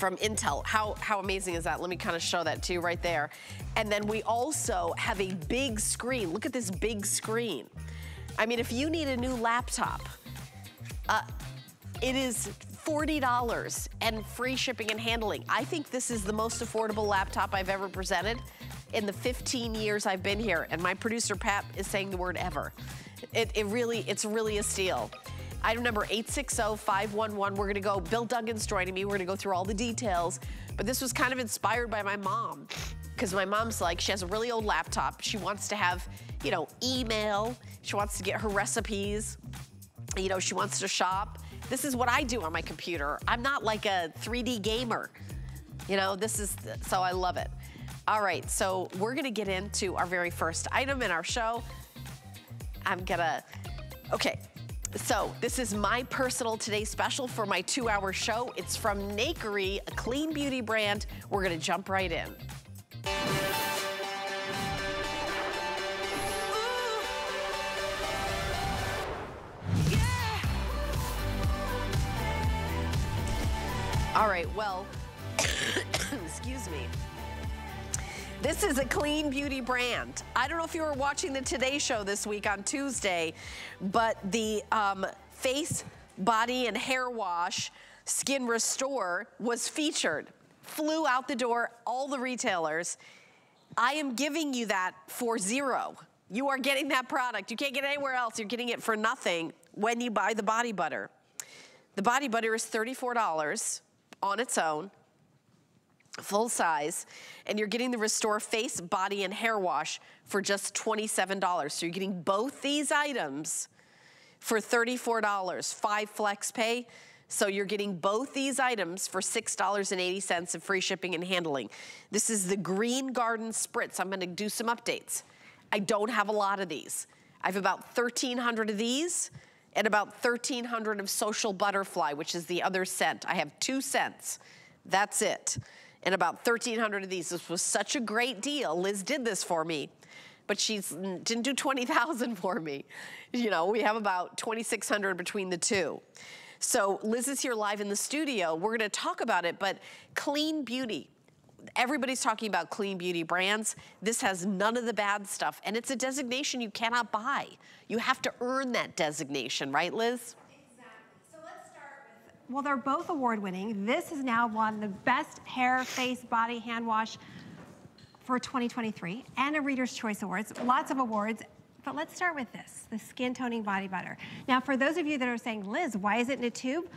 from Intel. How, how amazing is that? Let me kind of show that to you right there. And then we also have a big screen. Look at this big screen. I mean, if you need a new laptop, uh, it is $40 and free shipping and handling. I think this is the most affordable laptop I've ever presented in the 15 years I've been here. And my producer, Pat, is saying the word ever. It, it really, it's really a steal. Item number 860-511. We're gonna go, Bill Duggan's joining me. We're gonna go through all the details. But this was kind of inspired by my mom. Because my mom's like, she has a really old laptop. She wants to have, you know, email. She wants to get her recipes. You know, she wants to shop. This is what I do on my computer. I'm not like a 3D gamer. You know, this is, so I love it. All right, so we're gonna get into our very first item in our show. I'm gonna, okay, so this is my personal today special for my two hour show. It's from Nakery, a clean beauty brand. We're gonna jump right in. All right, well, excuse me. This is a clean beauty brand. I don't know if you were watching the Today Show this week on Tuesday, but the um, face, body, and hair wash Skin Restore was featured. Flew out the door, all the retailers. I am giving you that for zero. You are getting that product. You can't get anywhere else. You're getting it for nothing when you buy the body butter. The body butter is $34 on its own full size, and you're getting the Restore Face, Body, and Hair Wash for just $27. So you're getting both these items for $34, five flex pay. So you're getting both these items for $6.80 of free shipping and handling. This is the Green Garden Spritz. I'm gonna do some updates. I don't have a lot of these. I have about 1,300 of these and about 1,300 of Social Butterfly, which is the other scent. I have two scents. That's it and about 1,300 of these. This was such a great deal. Liz did this for me, but she didn't do 20,000 for me. You know, we have about 2,600 between the two. So Liz is here live in the studio. We're gonna talk about it, but clean beauty. Everybody's talking about clean beauty brands. This has none of the bad stuff, and it's a designation you cannot buy. You have to earn that designation, right, Liz? Well, they're both award winning. This has now won the best hair, face, body, hand wash for 2023 and a Reader's Choice Awards. Lots of awards. But let's start with this, the Skin Toning Body Butter. Now, for those of you that are saying, Liz, why is it in a tube?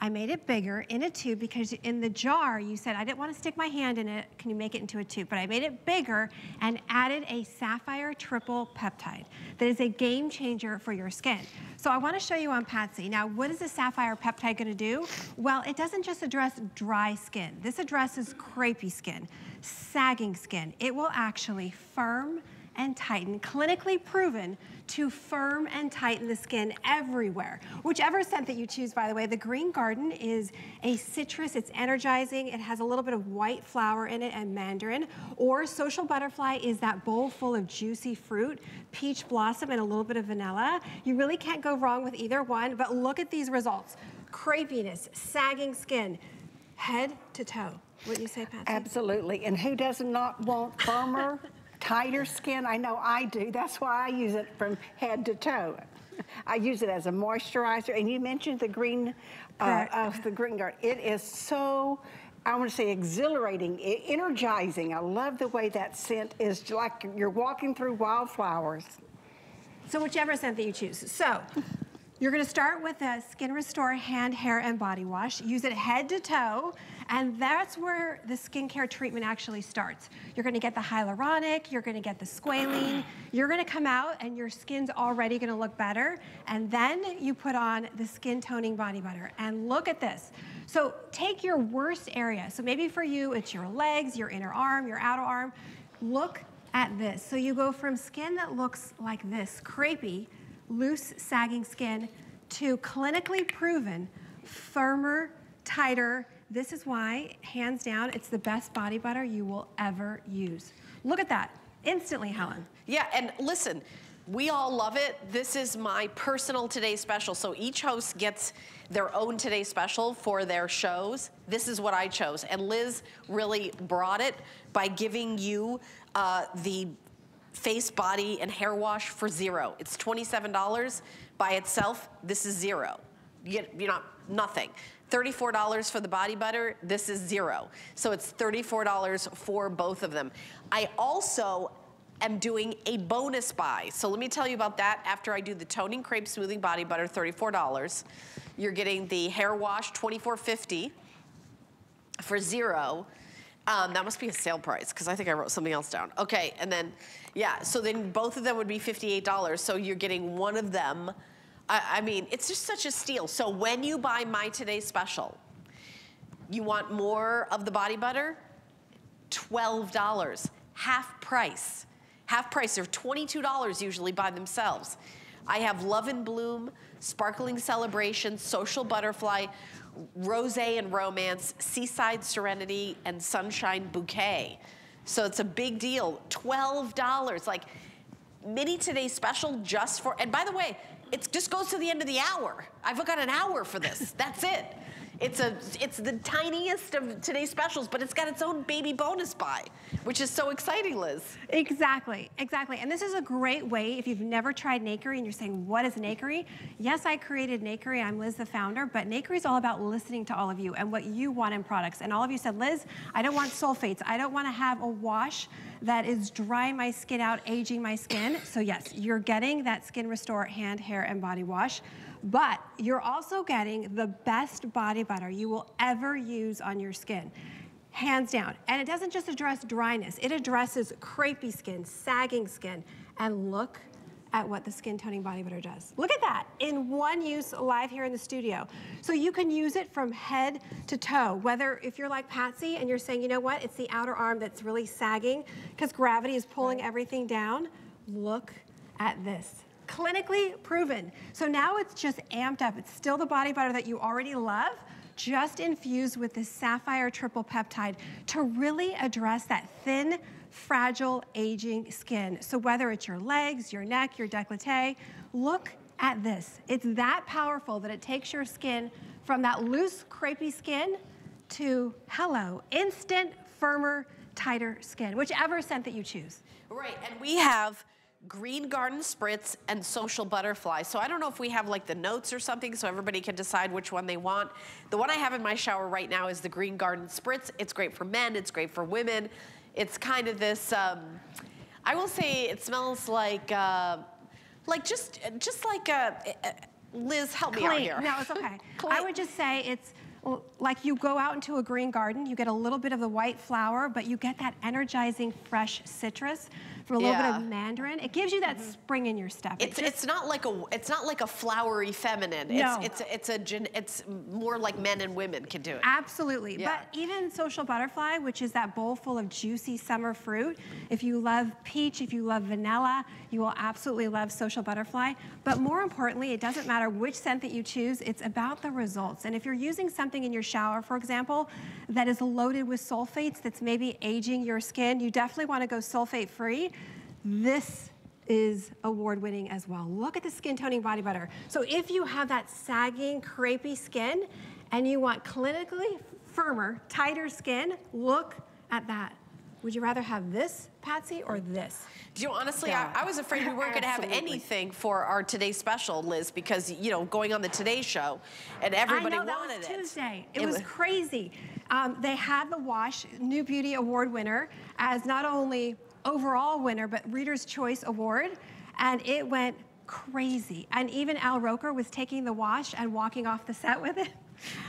I made it bigger in a tube because in the jar, you said, I didn't want to stick my hand in it. Can you make it into a tube? But I made it bigger and added a sapphire triple peptide that is a game changer for your skin. So I want to show you on Patsy. Now, what is the sapphire peptide going to do? Well, it doesn't just address dry skin. This addresses crepey skin, sagging skin. It will actually firm and tighten, clinically proven to firm and tighten the skin everywhere. Whichever scent that you choose, by the way, the Green Garden is a citrus, it's energizing, it has a little bit of white flower in it and mandarin, or Social Butterfly is that bowl full of juicy fruit, peach blossom and a little bit of vanilla. You really can't go wrong with either one, but look at these results. Crepiness, sagging skin, head to toe. Wouldn't you say, Patsy? Absolutely, and who does not want firmer, tighter skin. I know I do. That's why I use it from head to toe. I use it as a moisturizer. And you mentioned the green, uh, uh, the green guard. It is so, I want to say exhilarating, energizing. I love the way that scent is like you're walking through wildflowers. So whichever scent that you choose. So you're gonna start with a Skin Restore hand, hair, and body wash. Use it head to toe. And that's where the skincare treatment actually starts. You're gonna get the hyaluronic, you're gonna get the squalene, you're gonna come out and your skin's already gonna look better. And then you put on the skin toning body butter. And look at this. So take your worst area. So maybe for you, it's your legs, your inner arm, your outer arm. Look at this. So you go from skin that looks like this, crepey, loose, sagging skin, to clinically proven, firmer, tighter, this is why, hands down, it's the best body butter you will ever use. Look at that, instantly, Helen. Yeah, and listen, We all love it. This is my personal Today Special. So each host gets their own Today Special for their shows. This is what I chose. And Liz really brought it by giving you uh, the face, body, and hair wash for zero. It's $27 by itself. This is zero. You you're not, nothing. $34 for the body butter, this is zero. So it's $34 for both of them. I also am doing a bonus buy. So let me tell you about that after I do the toning crepe smoothing body butter, $34. You're getting the hair wash, $24.50 for zero. Um, that must be a sale price because I think I wrote something else down. Okay, and then, yeah, so then both of them would be $58. So you're getting one of them. I, I mean, it's just such a steal. So when you buy My Today Special, you want more of the body butter? $12, half price. Half price, they're $22 usually by themselves. I have Love and Bloom, Sparkling Celebration, Social Butterfly, Rose and Romance, Seaside Serenity, and Sunshine Bouquet. So it's a big deal, $12. Like, mini today special just for, and by the way, it just goes to the end of the hour. I've got an hour for this, that's it. It's a, it's the tiniest of today's specials, but it's got its own baby bonus buy, which is so exciting, Liz. Exactly, exactly. And this is a great way if you've never tried Nakery and you're saying, what is Nakery? Yes, I created Nakery. I'm Liz, the founder, but Nakery is all about listening to all of you and what you want in products. And all of you said, Liz, I don't want sulfates. I don't want to have a wash that is drying my skin out, aging my skin. So yes, you're getting that Skin Restore hand, hair, and body wash but you're also getting the best body butter you will ever use on your skin. Hands down. And it doesn't just address dryness, it addresses crepey skin, sagging skin. And look at what the skin toning body butter does. Look at that, in one use live here in the studio. So you can use it from head to toe, whether if you're like Patsy and you're saying, you know what, it's the outer arm that's really sagging because gravity is pulling everything down, look at this clinically proven. So now it's just amped up. It's still the body butter that you already love, just infused with this sapphire triple peptide to really address that thin, fragile, aging skin. So whether it's your legs, your neck, your décolleté, look at this. It's that powerful that it takes your skin from that loose, crepey skin to, hello, instant, firmer, tighter skin, whichever scent that you choose. Right, and we have Green Garden Spritz, and Social Butterfly. So I don't know if we have like the notes or something so everybody can decide which one they want. The one I have in my shower right now is the Green Garden Spritz. It's great for men, it's great for women. It's kind of this, um, I will say it smells like, uh, like just, just like, a, uh, uh, Liz, help Clean. me out here. No, it's okay. I would just say it's, like you go out into a green garden, you get a little bit of the white flower, but you get that energizing fresh citrus for a little yeah. bit of mandarin. It gives you that mm -hmm. spring in your step. It's, it just, it's not like a it's not like a flowery feminine. No. It's it's a it's more like men and women can do it. Absolutely. Yeah. But even social butterfly, which is that bowl full of juicy summer fruit, if you love peach, if you love vanilla, you will absolutely love social butterfly. But more importantly, it doesn't matter which scent that you choose, it's about the results. And if you're using something in your shower, for example, that is loaded with sulfates that's maybe aging your skin, you definitely want to go sulfate free this is award winning as well. Look at the skin toning body butter. So if you have that sagging, crepey skin and you want clinically firmer, tighter skin, look at that. Would you rather have this, Patsy, or this? Do you honestly, yeah. I, I, was afraid we weren't going to have anything for our Today Special, Liz, because, you know, going on the Today Show and everybody I know, wanted that was Tuesday. It, it was, was crazy. Um, they had the Wash New Beauty Award winner as not only overall winner, but Reader's Choice Award. And it went crazy. And even Al Roker was taking the wash and walking off the set with it.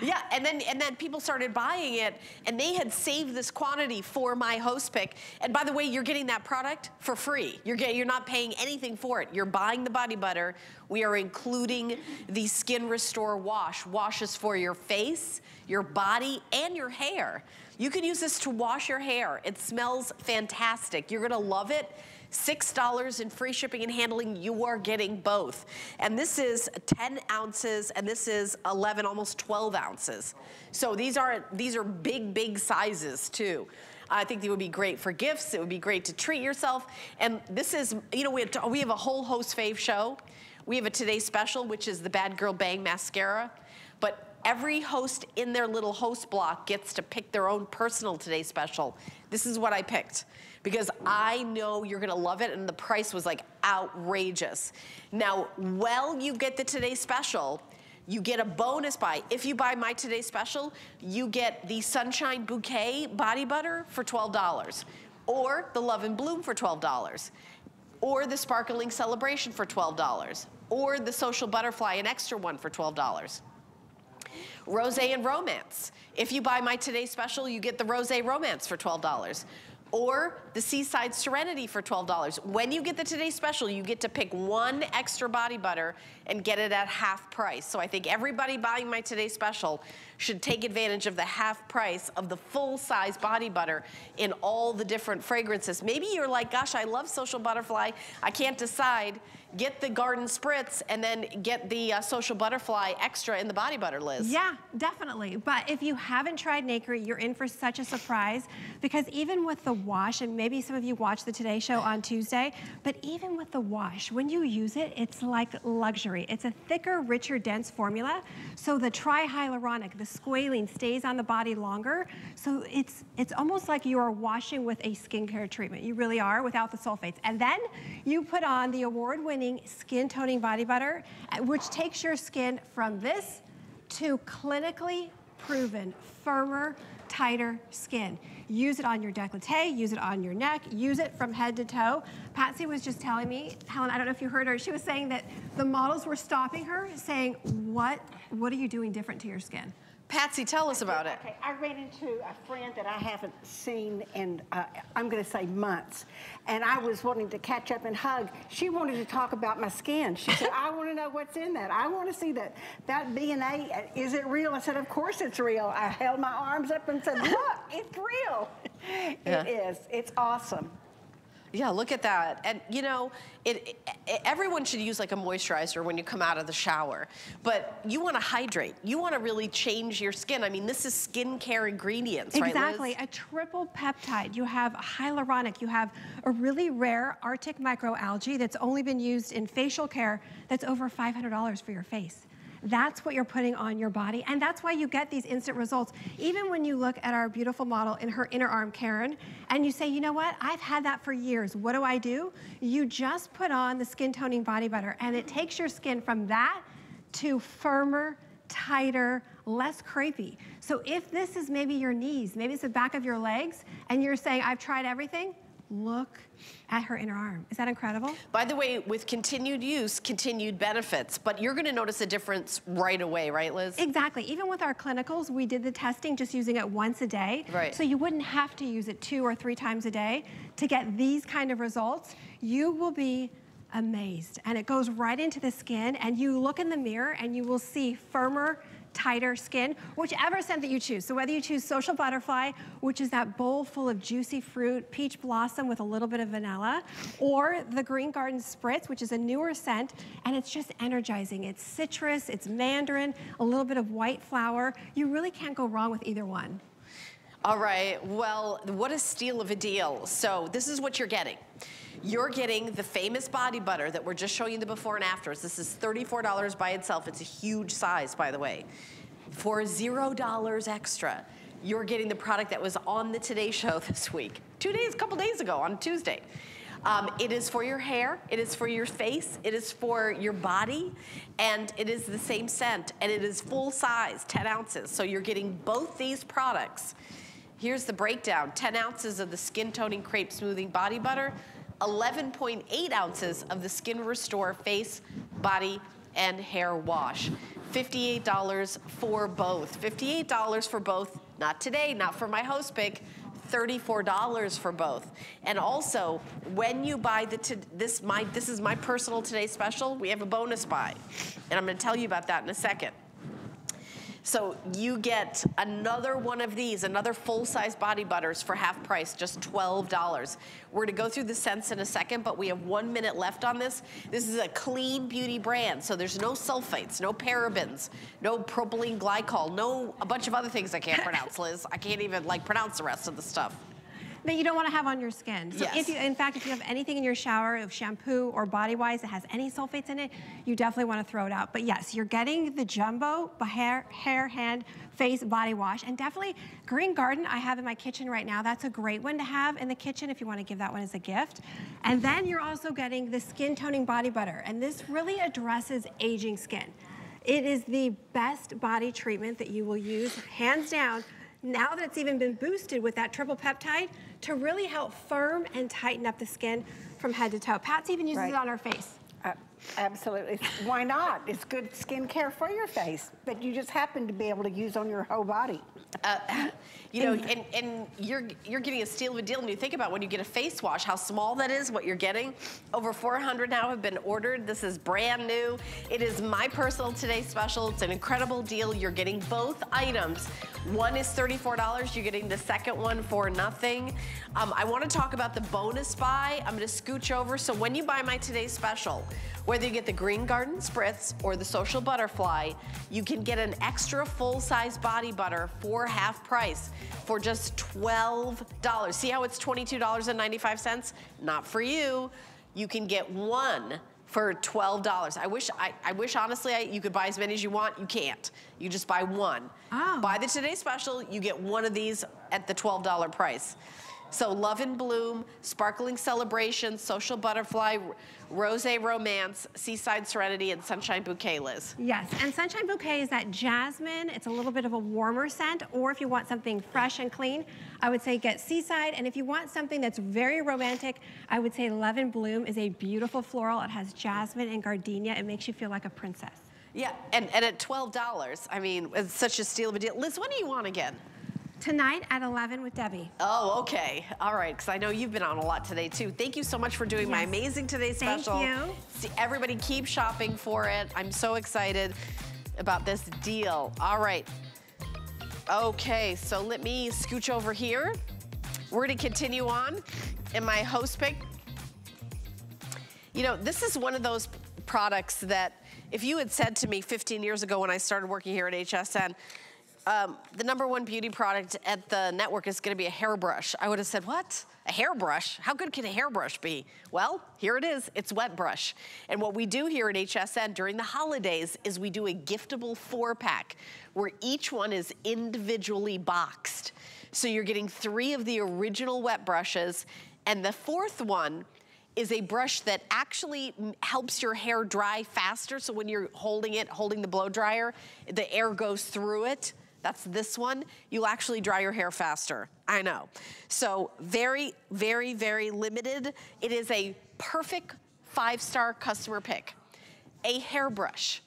Yeah, and then and then people started buying it, and they had saved this quantity for my host pick. And by the way, you're getting that product for free. You're getting, you're not paying anything for it. You're buying the body butter. We are including the Skin Restore wash. Washes for your face, your body, and your hair. You can use this to wash your hair. It smells fantastic. You're gonna love it. $6 in free shipping and handling, you are getting both. And this is 10 ounces and this is 11, almost 12 ounces. So these are, these are big, big sizes too. I think they would be great for gifts. It would be great to treat yourself. And this is, you know, we have, we have a whole host fave show. We have a Today Special, which is the Bad Girl Bang Mascara. But every host in their little host block gets to pick their own personal Today Special. This is what I picked because I know you're gonna love it and the price was like outrageous. Now, while you get the Today Special, you get a bonus buy. If you buy my Today Special, you get the Sunshine Bouquet Body Butter for $12 or the Love and Bloom for $12 or the Sparkling Celebration for $12 or the Social Butterfly, an extra one for $12. Rose and Romance. If you buy my Today Special, you get the Rose Romance for $12 or the Seaside Serenity for $12. When you get the Today Special, you get to pick one extra body butter and get it at half price. So I think everybody buying my Today Special should take advantage of the half price of the full size body butter in all the different fragrances. Maybe you're like, gosh, I love Social Butterfly. I can't decide get the garden spritz and then get the uh, social butterfly extra in the body butter, Liz. Yeah, definitely. But if you haven't tried Nakery, you're in for such a surprise because even with the wash, and maybe some of you watched the Today Show on Tuesday, but even with the wash, when you use it, it's like luxury. It's a thicker, richer, dense formula. So the trihyaluronic, the squalene stays on the body longer. So it's, it's almost like you are washing with a skincare treatment. You really are without the sulfates. And then you put on the award-winning skin toning body butter, uh, which takes your skin from this to clinically proven, firmer, tighter skin. Use it on your décolleté, use it on your neck, use it from head to toe. Patsy was just telling me, Helen, I don't know if you heard her, she was saying that the models were stopping her saying, what, what are you doing different to your skin? Patsy, tell us about it. Okay, I ran into a friend that I haven't seen in, uh, I'm going to say months, and I was wanting to catch up and hug. She wanted to talk about my skin. She said, I want to know what's in that. I want to see that, that DNA, uh, is it real? I said, of course it's real. I held my arms up and said, look, it's real. Yeah. It is. It's awesome. Yeah, look at that. And you know, it, it, everyone should use like a moisturizer when you come out of the shower. But you want to hydrate. You want to really change your skin. I mean, this is skincare ingredients, exactly. right, A triple peptide. You have hyaluronic. You have a really rare Arctic microalgae that's only been used in facial care that's over $500 for your face. That's what you're putting on your body. And that's why you get these instant results. Even when you look at our beautiful model in her inner arm, Karen, and you say, you know what? I've had that for years. What do I do? You just put on the skin toning body butter and it takes your skin from that to firmer, tighter, less crepey. So if this is maybe your knees, maybe it's the back of your legs, and you're saying, I've tried everything, look at her inner arm. Is that incredible? By the way, with continued use, continued benefits, but you're gonna notice a difference right away, right, Liz? Exactly. Even with our clinicals, we did the testing just using it once a day. Right. So you wouldn't have to use it two or three times a day to get these kind of results. You will be amazed. And it goes right into the skin and you look in the mirror and you will see firmer, tighter skin, whichever scent that you choose. So whether you choose Social Butterfly, which is that bowl full of juicy fruit, peach blossom with a little bit of vanilla, or the Green Garden Spritz, which is a newer scent, and it's just energizing. It's citrus, it's mandarin, a little bit of white flower. You really can't go wrong with either one. All right, well, what a steal of a deal. So this is what you're getting. You're getting the famous body butter that we're just showing you the before and afters. This is $34 by itself. It's a huge size, by the way. For $0 extra, you're getting the product that was on the Today Show this week. Two days, a couple days ago on Tuesday. Um, it is for your hair, it is for your face, it is for your body, and it is the same scent, and it is full size, 10 ounces. So you're getting both these products. Here's the breakdown. 10 ounces of the skin toning crepe smoothing body butter, 11.8 ounces of the Skin Restore face, body, and hair wash. $58 for both. $58 for both, not today, not for my host pick, $34 for both. And also, when you buy the this my this is my personal today special, we have a bonus buy. And I'm gonna tell you about that in a second. So you get another one of these, another full-size body butters for half price, just $12. We're gonna go through the scents in a second, but we have one minute left on this. This is a clean beauty brand, so there's no sulfates, no parabens, no propylene glycol, no a bunch of other things I can't pronounce, Liz. I can't even like pronounce the rest of the stuff that you don't want to have on your skin. So yes. if you, in fact, if you have anything in your shower of shampoo or body wise that has any sulfates in it, you definitely want to throw it out. But yes, you're getting the jumbo hair, hair, hand, face, body wash. And definitely Green Garden I have in my kitchen right now. That's a great one to have in the kitchen if you want to give that one as a gift. And then you're also getting the skin toning body butter. And this really addresses aging skin. It is the best body treatment that you will use, hands down, now that it's even been boosted with that triple peptide to really help firm and tighten up the skin from head to toe. Pat's even uses right. it on her face. Absolutely. Why not? It's good skincare for your face that you just happen to be able to use on your whole body. Uh, you know, and, and you're you're getting a steal of a deal when you think about when you get a face wash, how small that is, what you're getting. Over 400 now have been ordered. This is brand new. It is my personal today special. It's an incredible deal. You're getting both items. One is $34. You're getting the second one for nothing. Um, I want to talk about the bonus buy. I'm going to scooch over. So when you buy my today special, whether you get the Green Garden Spritz or the Social Butterfly, you can get an extra full-size body butter for half price for just $12. See how it's $22.95? Not for you. You can get one for $12. I wish, I, I wish honestly I, you could buy as many as you want. You can't. You just buy one. Oh. Buy the Today Special, you get one of these at the $12 price. So Love and Bloom, Sparkling Celebration, Social Butterfly, Rose Romance, Seaside Serenity, and Sunshine Bouquet, Liz. Yes, and Sunshine Bouquet is that jasmine. It's a little bit of a warmer scent, or if you want something fresh and clean, I would say get Seaside. And if you want something that's very romantic, I would say Love and Bloom is a beautiful floral. It has jasmine and gardenia. It makes you feel like a princess. Yeah, and, and at $12, I mean, it's such a steal of a deal. Liz, what do you want again? Tonight at 11 with Debbie. Oh, okay. All right, because I know you've been on a lot today, too. Thank you so much for doing yes. my Amazing Today special. Thank you. See, everybody keep shopping for it. I'm so excited about this deal. All right. Okay, so let me scooch over here. We're going to continue on in my host pick. You know, this is one of those products that if you had said to me 15 years ago when I started working here at HSN, um, the number one beauty product at the network is gonna be a hairbrush. I would have said, what? A hairbrush? How good can a hairbrush be? Well, here it is, it's Wet Brush. And what we do here at HSN during the holidays is we do a giftable four pack where each one is individually boxed. So you're getting three of the original wet brushes and the fourth one is a brush that actually helps your hair dry faster. So when you're holding it, holding the blow dryer, the air goes through it that's this one, you'll actually dry your hair faster. I know. So very, very, very limited. It is a perfect five-star customer pick. A hairbrush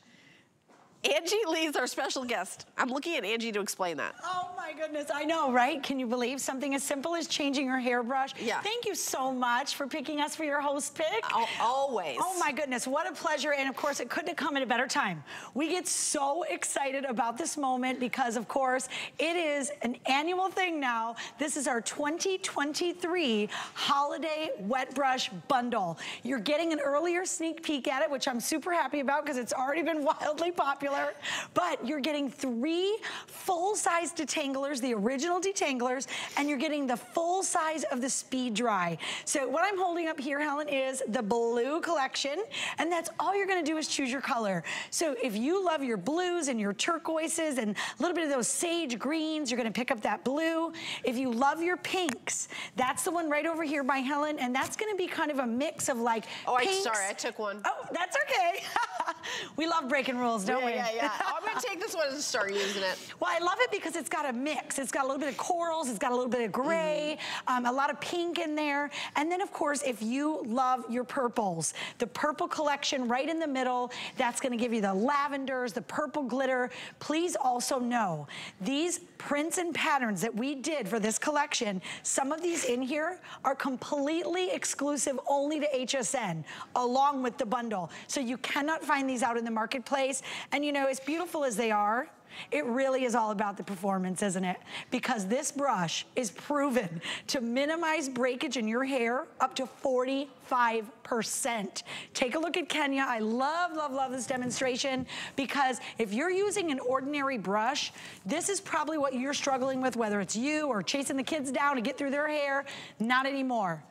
Angie Lee's our special guest. I'm looking at Angie to explain that. Oh my goodness, I know, right? Can you believe something as simple as changing your hairbrush? Yeah. Thank you so much for picking us for your host pick. Oh, always. Oh my goodness, what a pleasure. And of course, it couldn't have come at a better time. We get so excited about this moment because of course, it is an annual thing now. This is our 2023 holiday wet brush bundle. You're getting an earlier sneak peek at it, which I'm super happy about because it's already been wildly popular but you're getting three full-size detanglers, the original detanglers, and you're getting the full size of the Speed Dry. So what I'm holding up here, Helen, is the blue collection, and that's all you're gonna do is choose your color. So if you love your blues and your turquoises and a little bit of those sage greens, you're gonna pick up that blue. If you love your pinks, that's the one right over here by Helen, and that's gonna be kind of a mix of like Oh, pinks. I'm sorry, I took one. Oh, that's okay. we love breaking rules, don't yeah, we? Yeah, yeah, I'm gonna take this one and start using it. Well, I love it because it's got a mix. It's got a little bit of corals, it's got a little bit of gray, mm um, a lot of pink in there. And then of course, if you love your purples, the purple collection right in the middle, that's gonna give you the lavenders, the purple glitter. Please also know, these prints and patterns that we did for this collection, some of these in here are completely exclusive only to HSN, along with the bundle. So you cannot find these out in the marketplace. And you know, as beautiful as they are, it really is all about the performance, isn't it? Because this brush is proven to minimize breakage in your hair up to 45%. Take a look at Kenya. I love, love, love this demonstration because if you're using an ordinary brush, this is probably what you're struggling with, whether it's you or chasing the kids down to get through their hair. Not anymore.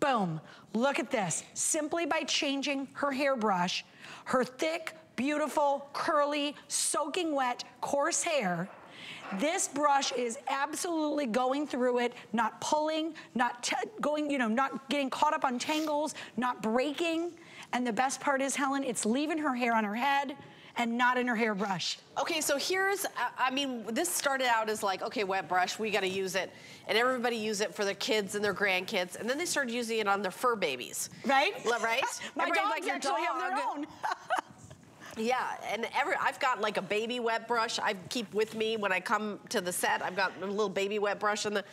Boom. Look at this. Simply by changing her hairbrush, her thick, beautiful, curly, soaking wet, coarse hair, this brush is absolutely going through it, not pulling, not going, you know, not getting caught up on tangles, not breaking. And the best part is, Helen, it's leaving her hair on her head, and not in her hairbrush. Okay, so here's, I mean, this started out as like, okay, wet brush, we gotta use it. And everybody use it for their kids and their grandkids. And then they started using it on their fur babies. Right? Right? My Everybody dogs like actually dog. have their own. Yeah, and every I've got like a baby wet brush I keep with me when I come to the set. I've got a little baby wet brush in the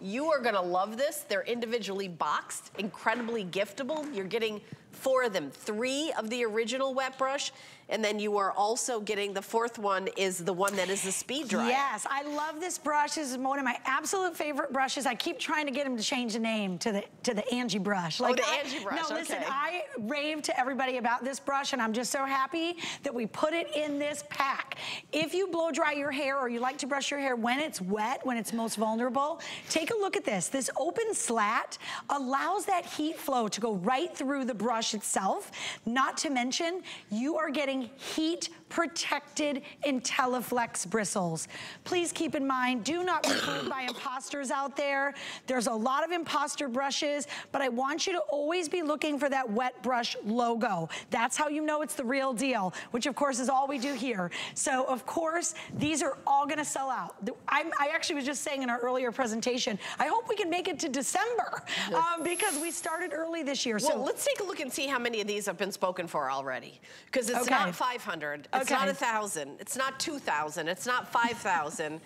you are gonna love this. They're individually boxed, incredibly giftable. You're getting four of them, three of the original wet brush, and then you are also getting the fourth one is the one that is the speed dryer. Yes, I love this brush. This is one of my absolute favorite brushes. I keep trying to get him to change the name to the to the Angie brush. Oh, like, oh, the I, Angie brush, No, listen. I rave to everybody about this brush, and I'm just so happy that we put it in this pack. If you blow dry your hair or you like to brush your hair when it's wet, when it's most vulnerable, take a look at this. This open slat allows that heat flow to go right through the brush itself. Not to mention, you are getting heat protected IntelliFlex bristles. Please keep in mind, do not be fooled by imposters out there. There's a lot of imposter brushes, but I want you to always be looking for that wet brush logo. That's how you know it's the real deal, which of course is all we do here. So of course, these are all gonna sell out. I'm, i actually was just saying in our earlier presentation, I hope we can make it to December um, because we started early this year. Well, so let's take a look and see how many of these have been spoken for already. Because it's okay. not 500. It's okay. not a thousand. It's not 2,000. It's not 5,000.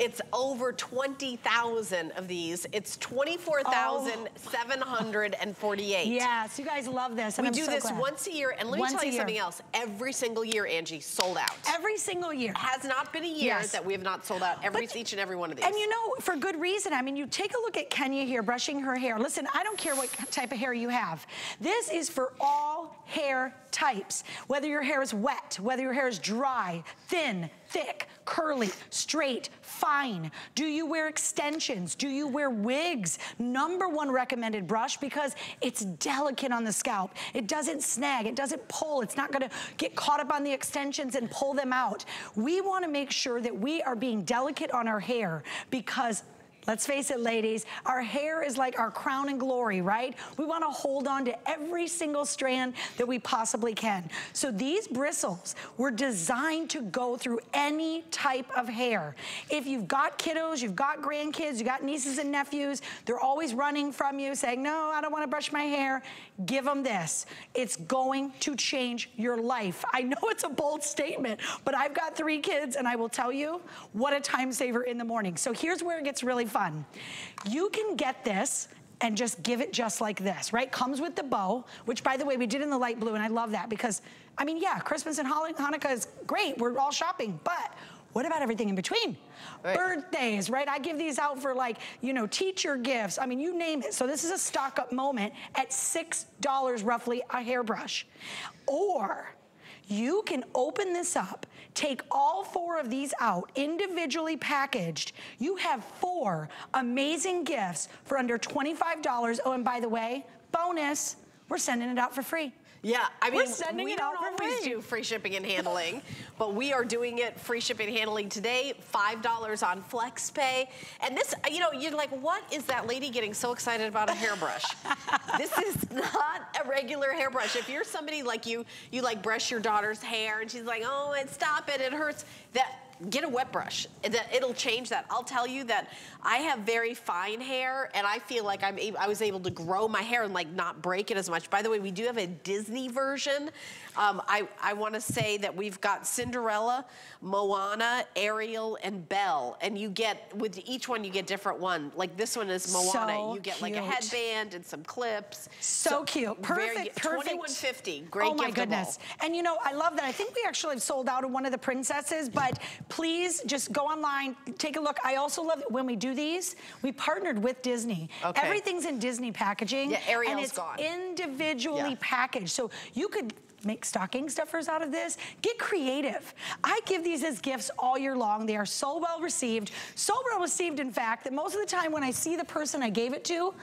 It's over 20,000 of these. It's 24,748. Yes, you guys love this. we I'm do so this glad. once a year. And let once me tell you year. something else. Every single year, Angie, sold out. Every single year. Has not been a year yes. that we have not sold out every but, each and every one of these. And you know, for good reason. I mean, you take a look at Kenya here brushing her hair. Listen, I don't care what type of hair you have. This is for all hair types. Whether your hair is wet, whether your hair is dry, thin, thick, curly, straight, fine. Do you wear extensions? Do you wear wigs? Number one recommended brush because it's delicate on the scalp. It doesn't snag, it doesn't pull. It's not gonna get caught up on the extensions and pull them out. We wanna make sure that we are being delicate on our hair because Let's face it, ladies, our hair is like our crown and glory, right? We wanna hold on to every single strand that we possibly can. So these bristles were designed to go through any type of hair. If you've got kiddos, you've got grandkids, you've got nieces and nephews, they're always running from you saying, no, I don't wanna brush my hair, give them this. It's going to change your life. I know it's a bold statement, but I've got three kids and I will tell you, what a time saver in the morning. So here's where it gets really fun. You can get this and just give it just like this, right? Comes with the bow, which by the way, we did in the light blue and I love that because, I mean, yeah, Christmas and Hanukkah is great. We're all shopping, but what about everything in between? Right. Birthdays, right? I give these out for like, you know, teacher gifts. I mean, you name it. So this is a stock up moment at $6 roughly a hairbrush. Or you can open this up, take all four of these out, individually packaged. You have four amazing gifts for under $25. Oh, and by the way, bonus, we're sending it out for free. Yeah, I mean, We're sending we don't always do free shipping and handling, but we are doing it free shipping and handling today, $5 on FlexPay. And this, you know, you're like, what is that lady getting so excited about a hairbrush? this is not a regular hairbrush. If you're somebody like you, you like brush your daughter's hair and she's like, oh, it stop it, it hurts. That get a wet brush. It'll change that. I'll tell you that I have very fine hair and I feel like I'm I was able to grow my hair and like not break it as much. By the way, we do have a Disney version. Um, I, I want to say that we've got Cinderella, Moana, Ariel, and Belle. And you get, with each one, you get different one. Like this one is Moana. So you get cute. like a headband and some clips. So, so cute. Perfect, very, perfect. 2150. Great Oh my goodness. And you know, I love that. I think we actually sold out of one of the princesses, but please just go online, take a look. I also love that when we do these, we partnered with Disney. Okay. Everything's in Disney packaging. Yeah, Ariel's and it's gone. individually Yeah. packaged. So you could make stocking stuffers out of this. Get creative. I give these as gifts all year long. They are so well received. So well received, in fact, that most of the time when I see the person I gave it to,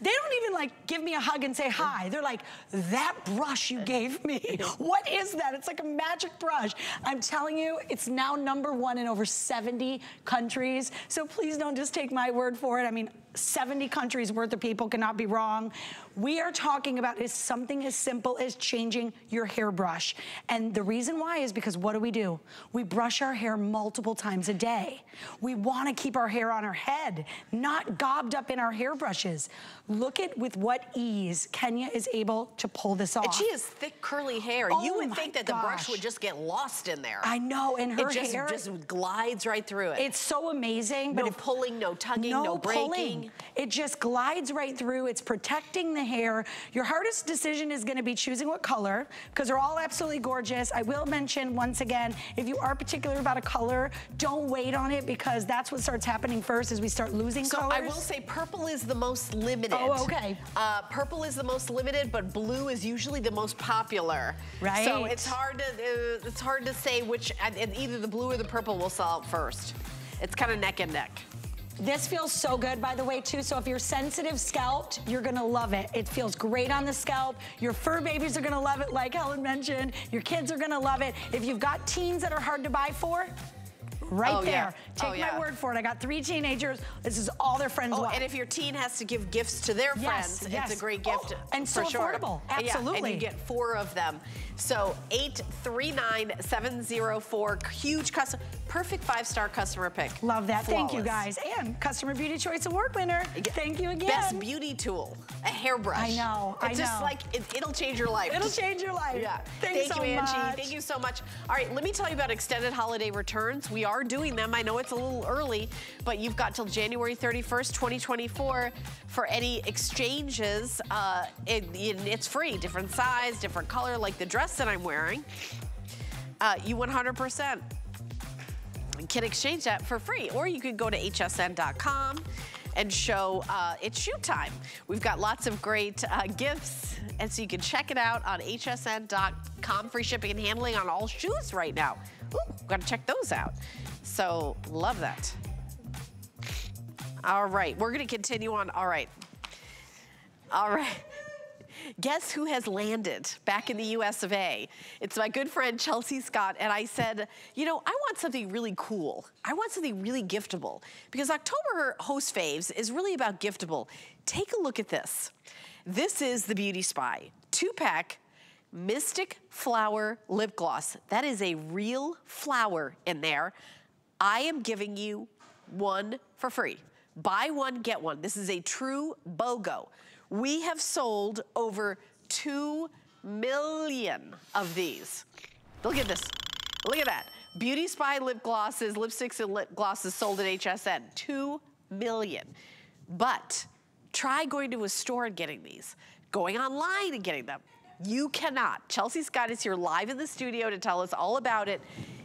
they don't even like give me a hug and say hi. They're like, that brush you gave me. What is that? It's like a magic brush. I'm telling you, it's now number one in over 70 countries. So please don't just take my word for it. I mean, 70 countries worth of people cannot be wrong. We are talking about is something as simple as changing your hairbrush. And the reason why is because what do we do? We brush our hair multiple times a day. We wanna keep our hair on our head, not gobbed up in our hairbrushes. Look at with what ease Kenya is able to pull this off. And she has thick curly hair. Oh you would think that the brush would just get lost in there. I know, and her it just, hair- just glides right through it. It's so amazing. But No if, pulling, no tugging, no pulling. breaking. It just glides right through. It's protecting the hair. Your hardest decision is gonna be choosing what color, because they're all absolutely gorgeous. I will mention once again, if you are particular about a color, don't wait on it because that's what starts happening first as we start losing So colors. I will say purple is the most limited. Oh, okay. Uh, purple is the most limited, but blue is usually the most popular. Right. So it's hard to uh, it's hard to say which and either the blue or the purple will sell out first. It's kind of neck and neck. This feels so good, by the way, too. So if you're sensitive scalped, you're gonna love it. It feels great on the scalp. Your fur babies are gonna love it, like Helen mentioned. Your kids are gonna love it. If you've got teens that are hard to buy for, right Oh, there. Oh, yeah. Take Oh, yeah. my word for it. I got three teenagers. This is all their friends Oh, want. and if your teen has to give gifts to their Yes, friends, yes. it's a great Oh, gift and for so sure. affordable. Yeah, and Absolutely. you get four of them. So 839704, huge custom, perfect five-star customer pick. Love that. Thank you, guys. And Customer Beauty Choice Award winner. Thank you again. Best beauty tool, a hairbrush. I know, It's I just know. like, it, it'll change your life. It'll change your life. Yeah. Thanks Thank so you, Angie. much. Thank you so much. All right, let me tell you about extended holiday returns. We are doing them. I know it's a little early, but you've got till January 31st, 2024 for any exchanges. Uh, it, it- it's free, different size, different color, like the dress that I'm wearing. Uh, you 100% can exchange that for free. Or you could go to hsn.com and show uh, it's shoot time. We've got lots of great uh, gifts, and so you can check it out on hsn.com. Free shipping and handling on all shoes right now. Ooh, got to check those out. So love that. All right, we're gonna continue on. All right. All right. Guess who has landed back in the US of A? It's my good friend Chelsea Scott. And I said, you know, I want something really cool. I want something really giftable because October Host Faves is really about giftable. Take a look at this. This is the Beauty Spy two pack Mystic Flower Lip Gloss. That is a real flower in there. I am giving you one for free. Buy one, get one. This is a true BOGO. We have sold over 2 million of these. Look at this. Look at that. Beauty Spy lip glosses, lipsticks and lip glosses sold at HSN. 2 million. But try going to a store and getting these, going online and getting them. You cannot. Chelsea Scott is here live in the studio to tell us all about it.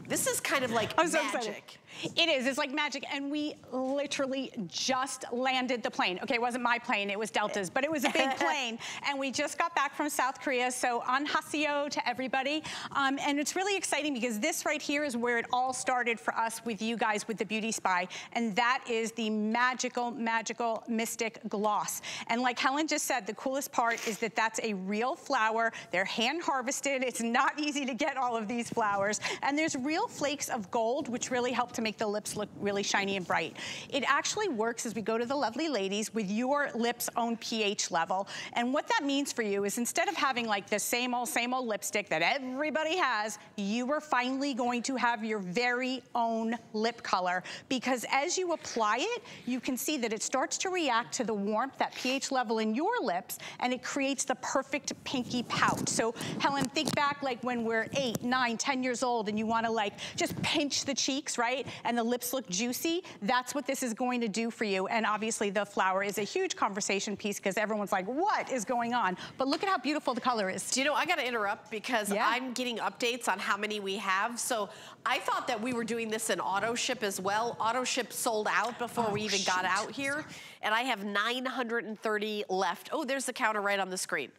This is kind of like I'm so excited. It is. It's like magic. And we literally just landed the plane. Okay, it wasn't my plane. It was Delta's, but it was a big plane. And we just got back from South Korea. So annyeonghaseyo to everybody. Um, and it's really exciting because this right here is where it all started for us with you guys with the Beauty Spy. And that is the magical, magical Mystic Gloss. And like Helen just said, the coolest part is that that's a real flower. They're hand harvested. It's not easy to get all of these flowers. And there's real flakes of gold, which really help to make the lips look really shiny and bright. It actually works as we go to the lovely ladies with your lips own pH level. And what that means for you is instead of having like the same old, same old lipstick that everybody has, you are finally going to have your very own lip color because as you apply it, you can see that it starts to react to the warmth, that pH level in your lips, and it creates the perfect pinky pout. So Helen, think back like when we're eight, nine, ten years old and you wanna like just pinch the cheeks, right? And the lips look juicy, that's what this is going to do for you. And obviously the flower is a huge conversation piece because everyone's like, what is going on? But look at how beautiful the color is. Do you know, I gotta interrupt because Yeah. I'm getting updates on how many we have. So I thought that we were doing this in auto ship as well. Auto ship sold out before oh, we even got out here. And I have 930 left. Oh, there's the counter right on the screen.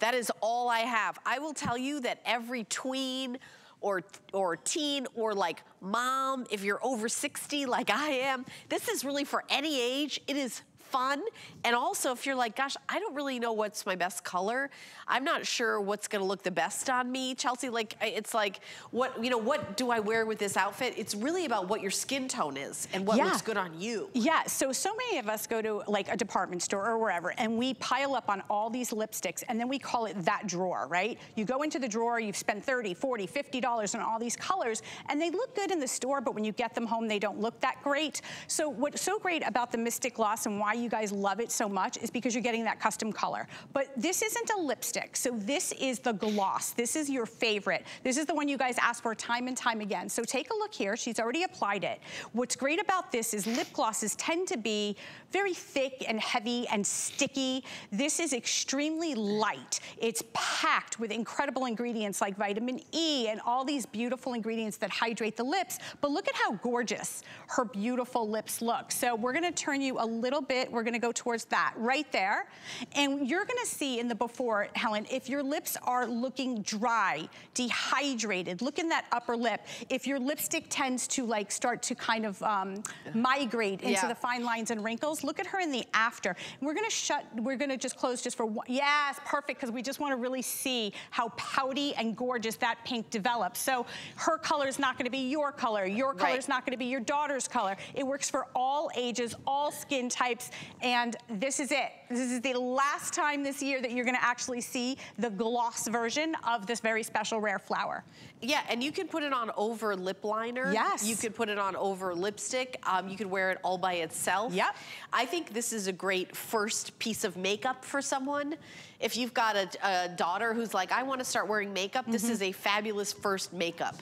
That is all I have. I will tell you that every tween or, or teen or like mom, if you're over 60 like I am, this is really for any age. It is fun. And also if you're like, gosh, I don't really know what's my best color. I'm not sure what's gonna look the best on me. Chelsea, like, it's like, what, you know, what do I wear with this outfit? It's really about what your skin tone is and what Yeah. looks good on you. Yeah, so, so many of us go to like a department store or wherever and we pile up on all these lipsticks and then we call it that drawer, right? You go into the drawer, you've spent 30, 40, $50 on all these colors and they look good in the store, but when you get them home, they don't look that great. So what's so great about the Mystic Gloss and why you guys love it so much is because you're getting that custom color. But this isn't a lipstick, so this is the gloss. This is your favorite. This is the one you guys ask for time and time again. So take a look here, she's already applied it. What's great about this is lip glosses tend to be very thick and heavy and sticky. This is extremely light. It's packed with incredible ingredients like vitamin E and all these beautiful ingredients that hydrate the lips. But look at how gorgeous her beautiful lips look. So we're gonna turn you a little bit, we're gonna go towards that right there. And you're gonna see in the before, Helen, if your lips are looking dry, dehydrated, look in that upper lip. If your lipstick tends to like start to kind of um, migrate into Yeah. the fine lines and wrinkles, look at her in the after. We're gonna shut, we're gonna just close just for one, yes, perfect, because we just wanna really see how pouty and gorgeous that pink develops. So her color is not gonna be your color, your color Right. is not gonna be your daughter's color. It works for all ages, all skin types, and this is it. This is the last time this year that you're gonna actually see the gloss version of this very special rare flower. Yeah, and you can put it on over lip liner. Yes. You could put it on over lipstick. Um, you could wear it all by itself. Yep. I think this is a great first piece of makeup for someone. If you've got a, a daughter who's like, I want to start wearing makeup, this Mm-hmm. is a fabulous first makeup.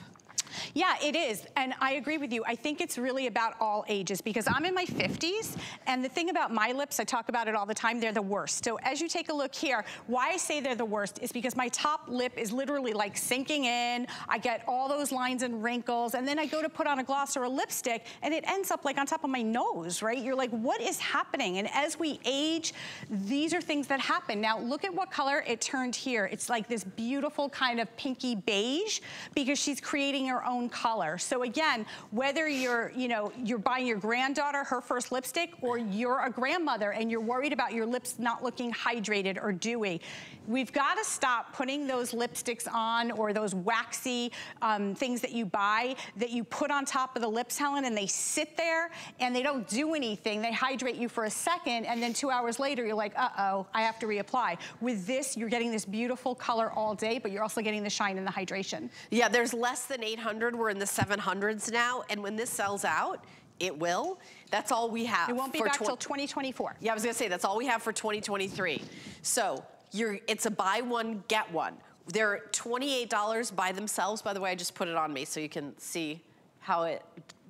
Yeah, it is. And I agree with you. I think it's really about all ages because I'm in my 50s. And the thing about my lips, I talk about it all the time, they're the worst. So as you take a look here, why I say they're the worst is because my top lip is literally like sinking in. I get all those lines and wrinkles. And then I go to put on a gloss or a lipstick and it ends up like on top of my nose, right? You're like, what is happening? And as we age, these are things that happen. Now look at what color it turned here. It's like this beautiful kind of pinky beige because she's creating her own color. So again, whether you're, you know, you're buying your granddaughter her first lipstick or you're a grandmother and you're worried about your lips not looking hydrated or dewy, we've got to stop putting those lipsticks on or those waxy um, things that you buy that you put on top of the lips, Helen, and they sit there and they don't do anything. They hydrate you for a second and then two hours later you're like, uh-oh, I have to reapply. With this, you're getting this beautiful color all day, but you're also getting the shine and the hydration. Yeah, there's less than 800. We're in the 700s now. And when this sells out, it will. That's all we have. It won't be for back till 2024. Yeah, I was gonna say, that's all we have for 2023. So you're, it's a buy one, get one. They're $28 by themselves. By the way, I just put it on me so you can see how it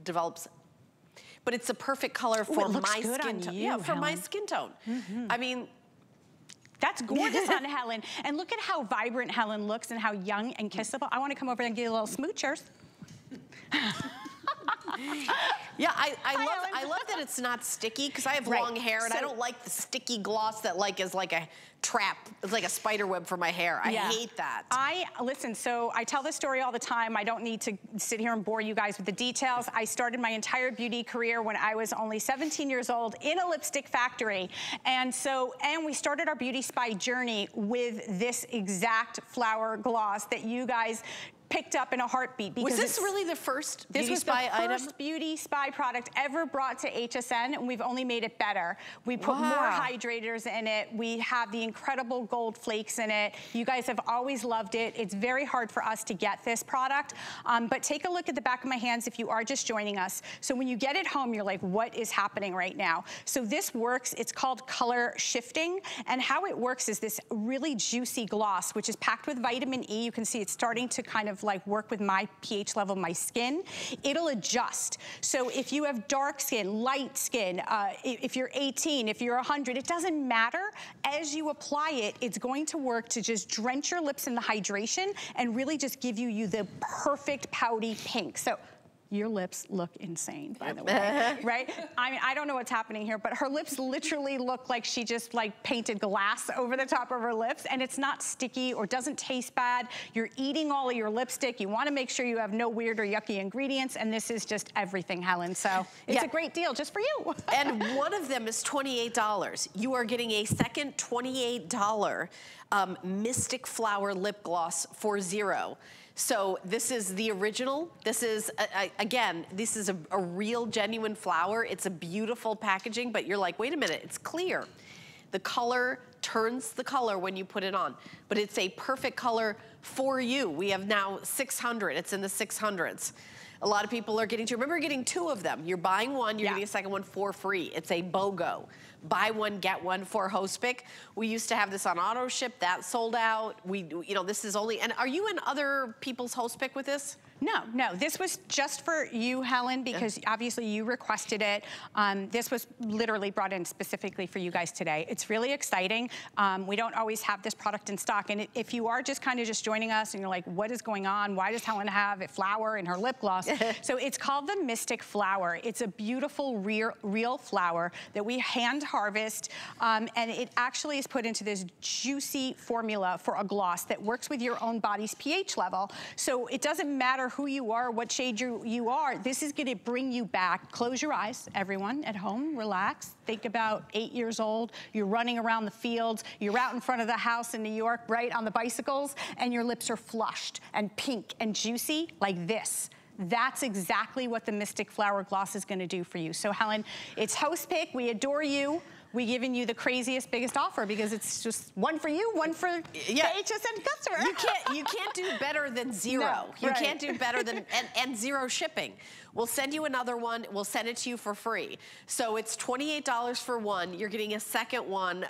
develops. But it's a perfect color for looks my good skin tone. Yeah, for my Helen. Mm-hmm. skin tone. I mean, That's gorgeous on Helen. And look at how vibrant Helen looks and how young and kissable. I want to come over and give you a little smoochers. yeah, I, I Hi, love Ellen. I love that it's not sticky because I have Right. long hair and I don't like the sticky gloss that like is like a trap. It's like a spider web for my hair. I Yeah. hate that. I, listen, so I tell this story all the time. I don't need to sit here and bore you guys with the details. I started my entire beauty career when I was only 17 years old in a lipstick factory. And so, and we started our Beauty Spy journey with this exact flower gloss that you guys picked up in a heartbeat. Was this really the first This Beauty was Spy the item? first Beauty Spy product ever brought to HSN, and we've only made it better. We put more hydrators in it. We have the incredible gold flakes in it. You guys have always loved it. It's very hard for us to get this product, um, but take a look at the back of my hands if you are just joining us. So when you get it home, you're like, what is happening right now? So this works. It's called color shifting, and how it works is this really juicy gloss, which is packed with vitamin E. You can see it's starting to kind of like work with my pH level, my skin, it'll adjust. So if you have dark skin, light skin, uh, if you're 18, if you're 100, it doesn't matter. As you apply it, it's going to work to just drench your lips in the hydration and really just give you, you the perfect pouty pink. So your lips look insane, by the way, right? I mean, I don't know what's happening here, but her lips literally look like she just like painted glass over the top of her lips and it's not sticky or doesn't taste bad. You're eating all of your lipstick. You wanna make sure you have no weird or yucky ingredients and this is just everything, Helen. So it's Yeah. a great deal just for you. and one of them is $28. You are getting a second $28 um, Mystic Flower lip gloss for zero. So this is the original. This is, uh, uh, again, this is a, a real genuine flower. It's a beautiful packaging, but you're like, wait a minute, it's clear. The color turns the color when you put it on, but it's a perfect color for you. We have now 600, it's in the 600s. A lot of people are getting two. Remember getting two of them. You're buying one, you're Yeah. getting a second one for free. It's a BOGO. Buy one, get one for host pick. We used to have this on auto ship. That sold out. We, you know, this is only, and are you in other people's host pick with this? No, no, this was just for you, Helen, because obviously you requested it. Um, this was literally brought in specifically for you guys today. It's really exciting. Um, we don't always have this product in stock, and if you are just kind of just joining us and you're like, what is going on? Why does Helen have a flower in her lip gloss? so it's called the Mystic Flower. It's a beautiful real, real flower that we hand harvest, um, and it actually is put into this juicy formula for a gloss that works with your own body's pH level. So it doesn't matter who you are, what shade you, you are, this is gonna bring you back. Close your eyes, everyone at home, relax. Think about eight years old, you're running around the fields, you're out in front of the house in New York, right, on the bicycles, and your lips are flushed and pink and juicy like this. That's exactly what the Mystic Flower Gloss is gonna do for you. So Helen, it's host pick, we adore you. We giving you the craziest, biggest offer because it's just one for you, one for Yeah. the HSN customer. You can't, you can't do better than zero. No, you right. can't do better than, and, and zero shipping. We'll send you another one. We'll send it to you for free. So it's $28 for one. You're getting a second one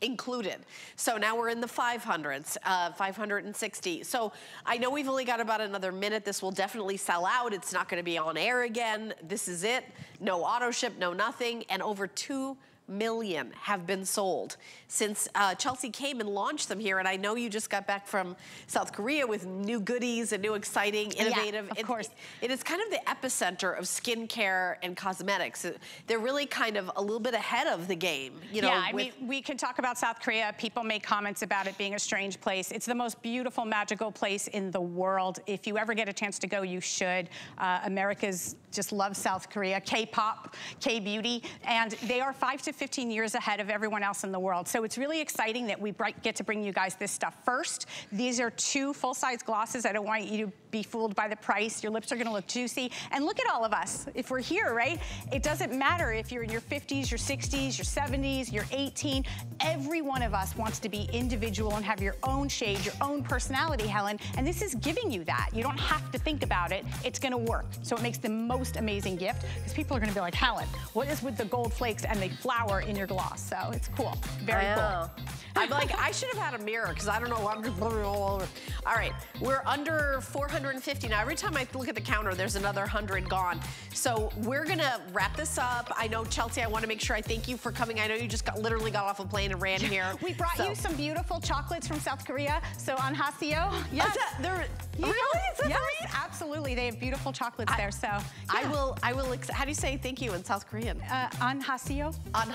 included. So now we're in the 500s, uh, 560. So I know we've only got about another minute. This will definitely sell out. It's not gonna be on air again. This is it. No auto ship, no nothing. And over 2 million have been sold since uh, Chelsea came and launched them here. And I know you just got back from South Korea with new goodies and new exciting, innovative. of It- course. it is kind of the epicenter of skincare and cosmetics. They're really kind of a little bit ahead of the game, you know. yeah, I mean, we can talk about South Korea. People make comments about it being a strange place. It's the most beautiful, magical place in the world. If you ever get a chance to go, you should. Uh, America's just love South Korea, K-pop, K-beauty, and they are five to 15 years ahead of everyone else in the world. So it's really exciting that we get to bring you guys this stuff first. These are two full-size glosses. I don't want you to be fooled by the price. Your lips are gonna look juicy. And look at all of us. If we're here, right? It doesn't matter if you're in your 50s, your 60s, your 70s, you're 18. Every one of us wants to be individual and have your own shade, your own personality, Helen. And this is giving you that. You don't have to think about it. It's gonna work. So it makes the most amazing gift because people are gonna be like, Helen, what is with the gold flakes and the flower in your gloss? So it's cool. Very cool. I'm like, I should have had a mirror because I don't know. I'm just all over. All right, we're under 450 now. Every time I look at the counter, there's another 100 gone. So we're gonna wrap this up. I know Chelsea. I want to make sure I thank you for coming. I know you just got literally got off a plane and ran here. We brought So- you some beautiful chocolates from South Korea. So on Hasio, yes. Is that- they're- You- really? Is that yes, right? absolutely. They have beautiful chocolates there. So I will. I will. Ex- how do you say thank you in South Korean? Uh, on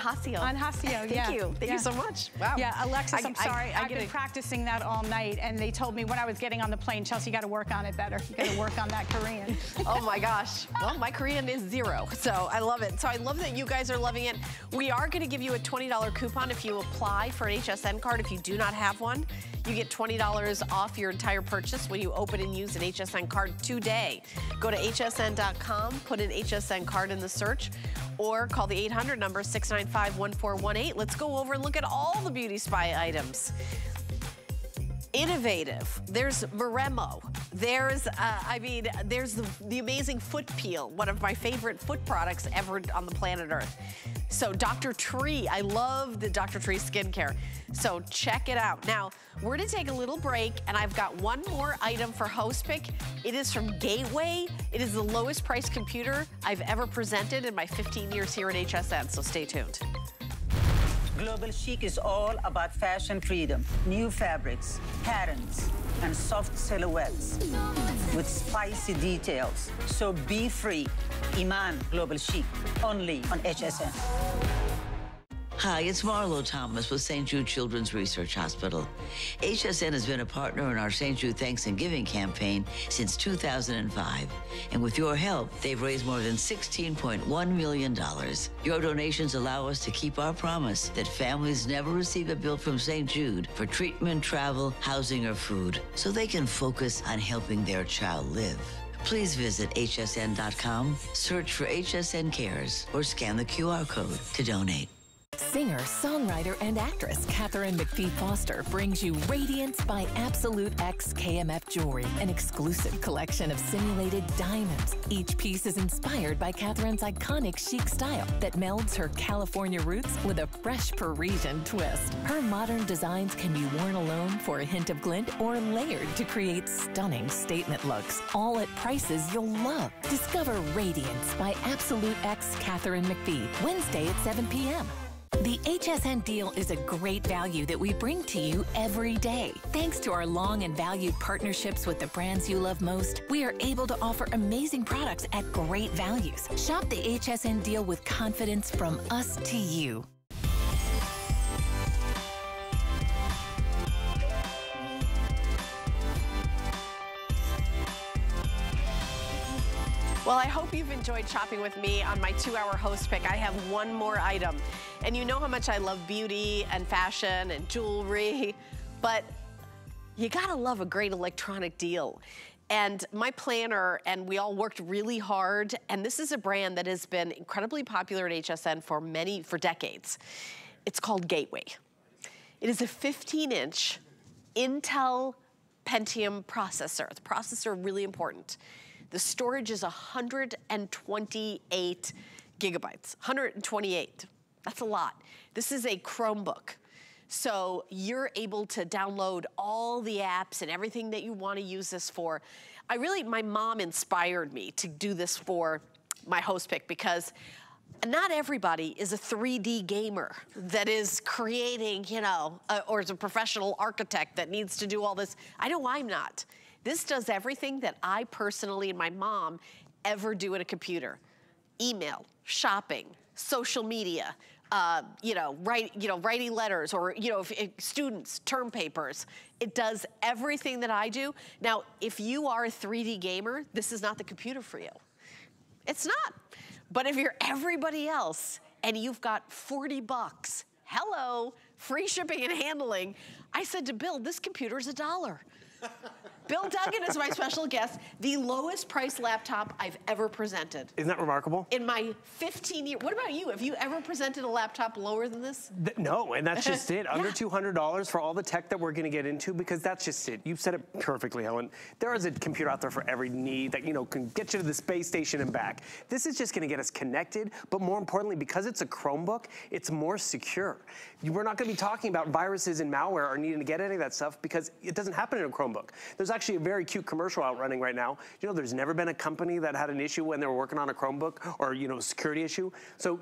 Hasio. Anhaseo. Anhaseo, Thank yeah. you. Thank Yeah. you so much. Wow. Yeah, Alexis, I- I'm sorry. I I've get been it. practicing that all night, and they told me when I was getting on the plane, Chelsea, you got to work on it better. You got to work on that Korean. oh my gosh. Well, my Korean is zero, so I love it. So I love that you guys are loving it. We are going to give you a $20 coupon if you apply for an HSN card. If you do not have one, you get $20 off your entire purchase when you open and use an HSN card today. Go to hsn.com, put an HSN card in the search, or call the 800 number 695-1418. Let's go over and look at all the Beauty Spy items. Innovative. There's Maremmo. There's, uh, I mean, there's the, the amazing foot peel, one of my favorite foot products ever on the planet Earth. So Dr. Tree, I love the Dr. Tree skincare. So check it out. Now, we're gonna take a little break and I've got one more item for Host Pick. It is from Gateway. It is the lowest priced computer I've ever presented in my 15 years here at HSN, so stay tuned. Global Chic is all about fashion freedom, new fabrics, patterns, and soft silhouettes with spicy details. So be free. Iman Global Chic, only on HSN. Hi, it's Marlo Thomas with St. Jude Children's Research Hospital. HSN has been a partner in our St. Jude Thanks and Giving campaign since 2005. And with your help, they've raised more than $16.1 million. Your donations allow us to keep our promise that families never receive a bill from St. Jude for treatment, travel, housing, or food, so they can focus on helping their child live. Please visit hsn.com, search for HSN Cares, or scan the QR code to donate. Singer, songwriter, and actress Katharine McPhee Foster brings you Radiance by Absolute X KMF Jewelry, an exclusive collection of simulated diamonds. Each piece is inspired by Katharine's iconic chic style that melds her California roots with a fresh Parisian twist. Her modern designs can be worn alone for a hint of glint or layered to create stunning statement looks, all at prices you'll love. Discover Radiance by Absolute X Katharine McPhee, Wednesday at 7 p.m. The HSN deal is a great value that we bring to you every day. Thanks to our long and valued partnerships with the brands you love most, we are able to offer amazing products at great values. Shop the HSN deal with confidence from us to you. Well, I hope you've enjoyed shopping with me on my two hour host pick. I have one more item. And you know how much I love beauty and fashion and jewelry, but you gotta love a great electronic deal. And my planner and we all worked really hard. And this is a brand that has been incredibly popular at HSN for many, for decades. It's called Gateway. It is a 15 inch Intel Pentium processor. The processor really important. The storage is 128 gigabytes, 128. That's a lot. This is a Chromebook. So you're able to download all the apps and everything that you want to use this for. I really, my mom inspired me to do this for my host pick because not everybody is a 3D gamer that is creating, you know, uh, or is a professional architect that needs to do all this. I know I'm not. This does everything that I personally and my mom ever do at a computer. Email, shopping, social media, uh, you know, write, you know, writing letters or, you know, if, if students, term papers. It does everything that I do. Now, if you are a 3D gamer, this is not the computer for you. It's not. But if you're everybody else and you've got 40 bucks, hello, free shipping and handling, I said to Bill, this computer is a dollar. Bill Duggan is my special guest, the lowest price laptop I've ever presented. Isn't that remarkable? In my 15 years, what about you? Have you ever presented a laptop lower than this? Th no, and that's just it. Under $200 for all the tech that we're gonna get into because that's just it. You've said it perfectly, Helen. There is a computer out there for every need that, you know, can get you to the space station and back. This is just gonna get us connected, but more importantly, because it's a Chromebook, it's more secure. We're not gonna be talking about viruses and malware or needing to get any of that stuff because it doesn't happen in a Chromebook. There's actually a very cute commercial out running right now. You know, there's never been a company that had an issue when they were working on a Chromebook or, you know, security issue. So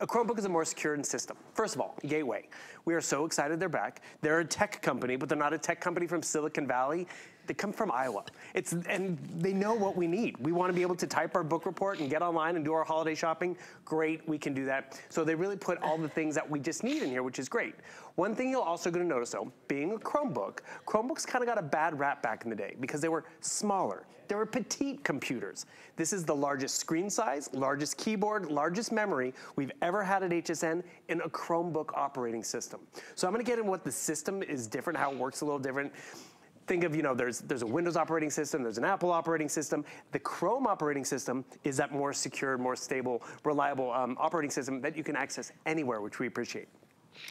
a Chromebook is a more secure system. First of all, Gateway. We are so excited they're back. They're a tech company, but they're not a tech company from Silicon Valley. They come from Iowa. It's and they know what we need. We want to be able to type our book report and get online and do our holiday shopping. Great, we can do that. So they really put all the things that we just need in here, which is great. One thing you're also to notice though, being a Chromebook, Chromebooks kind of got a bad rap back in the day because they were smaller. They were petite computers. This is the largest screen size, largest keyboard, largest memory we've ever had at HSN in a Chromebook operating system. So I'm gonna get in what the system is different, how it works a little different think of, you know, there's, there's a Windows operating system, there's an Apple operating system. The Chrome operating system is that more secure, more stable, reliable um, operating system that you can access anywhere, which we appreciate.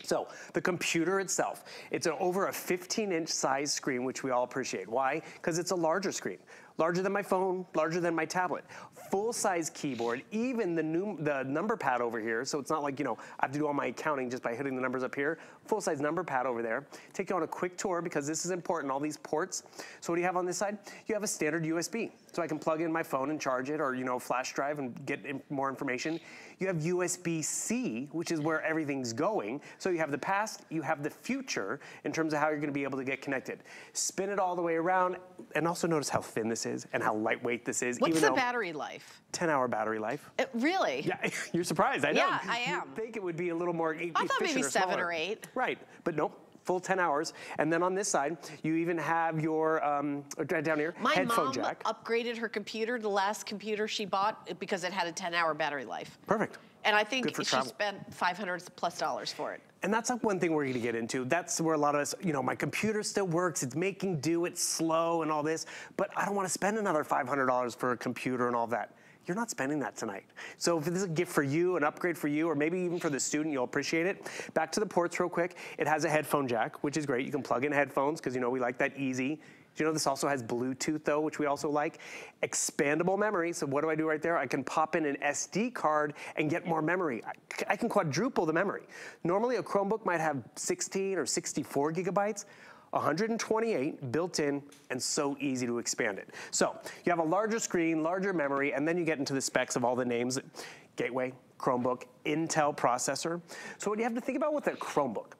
So the computer itself, it's a, over a 15 inch size screen, which we all appreciate. Why? Because it's a larger screen. Larger than my phone, larger than my tablet. Full size keyboard, even the new the number pad over here. So it's not like, you know, I have to do all my accounting just by hitting the numbers up here. Full size number pad over there. Take you on a quick tour because this is important, all these ports. So what do you have on this side? You have a standard USB. So I can plug in my phone and charge it or, you know, flash drive and get more information. You have USB-C, which is where everything's going. So you have the past, you have the future in terms of how you're gonna be able to get connected. Spin it all the way around and also notice how thin this is and how lightweight this is. What's the battery life? 10 hour battery life. It, really? Yeah, you're surprised, I know. Yeah, I am. You'd think it would be a little more I thought maybe or seven smaller. or eight. Right, but nope, full 10 hours. And then on this side, you even have your, um, down here, My headphone mom jack. upgraded her computer, the last computer she bought, because it had a 10 hour battery life. Perfect. And I think she travel. spent 500 plus dollars for it. And that's like one thing we're gonna get into. That's where a lot of us, you know, my computer still works, it's making do, it's slow and all this, but I don't wanna spend another $500 for a computer and all that. You're not spending that tonight. So if this is a gift for you, an upgrade for you, or maybe even for the student, you'll appreciate it. Back to the ports real quick. It has a headphone jack, which is great. You can plug in headphones, because you know we like that easy. Do you know this also has Bluetooth though, which we also like? Expandable memory, so what do I do right there? I can pop in an SD card and get more memory. I, I can quadruple the memory. Normally a Chromebook might have 16 or 64 gigabytes. 128 built in and so easy to expand it. So you have a larger screen, larger memory, and then you get into the specs of all the names. Gateway, Chromebook, Intel processor. So what you have to think about with a Chromebook,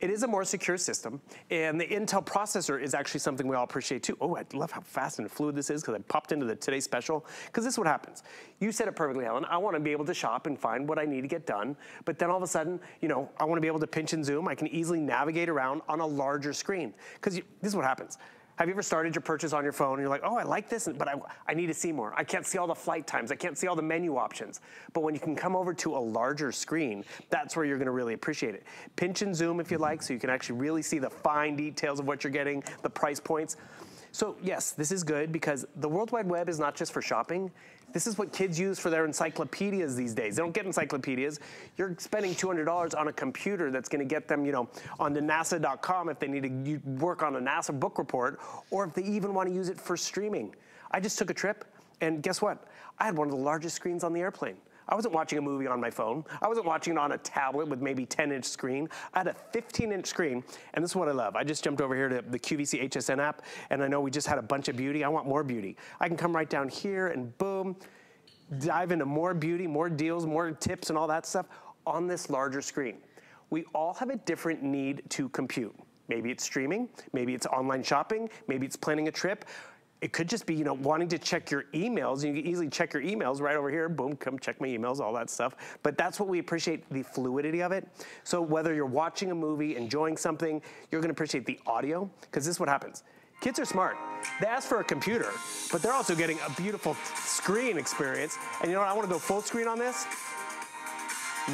it is a more secure system, and the Intel processor is actually something we all appreciate too. Oh, I love how fast and fluid this is because I popped into the Today Special, because this is what happens. You said it perfectly, Helen. I want to be able to shop and find what I need to get done, but then all of a sudden, you know, I want to be able to pinch and zoom. I can easily navigate around on a larger screen, because this is what happens. Have you ever started your purchase on your phone and you're like, oh, I like this, but I, I need to see more. I can't see all the flight times. I can't see all the menu options. But when you can come over to a larger screen, that's where you're gonna really appreciate it. Pinch and zoom if you like, so you can actually really see the fine details of what you're getting, the price points. So yes, this is good because the World Wide Web is not just for shopping. This is what kids use for their encyclopedias these days. They don't get encyclopedias. You're spending $200 on a computer that's gonna get them, you know, onto NASA.com if they need to work on a NASA book report, or if they even wanna use it for streaming. I just took a trip, and guess what? I had one of the largest screens on the airplane. I wasn't watching a movie on my phone. I wasn't watching it on a tablet with maybe 10 inch screen. I had a 15 inch screen, and this is what I love. I just jumped over here to the QVC HSN app, and I know we just had a bunch of beauty. I want more beauty. I can come right down here and boom, dive into more beauty, more deals, more tips, and all that stuff on this larger screen. We all have a different need to compute. Maybe it's streaming, maybe it's online shopping, maybe it's planning a trip. It could just be, you know, wanting to check your emails. You can easily check your emails right over here. Boom, come check my emails, all that stuff. But that's what we appreciate the fluidity of it. So whether you're watching a movie, enjoying something, you're gonna appreciate the audio, because this is what happens. Kids are smart. They ask for a computer, but they're also getting a beautiful screen experience. And you know what? I wanna go full screen on this.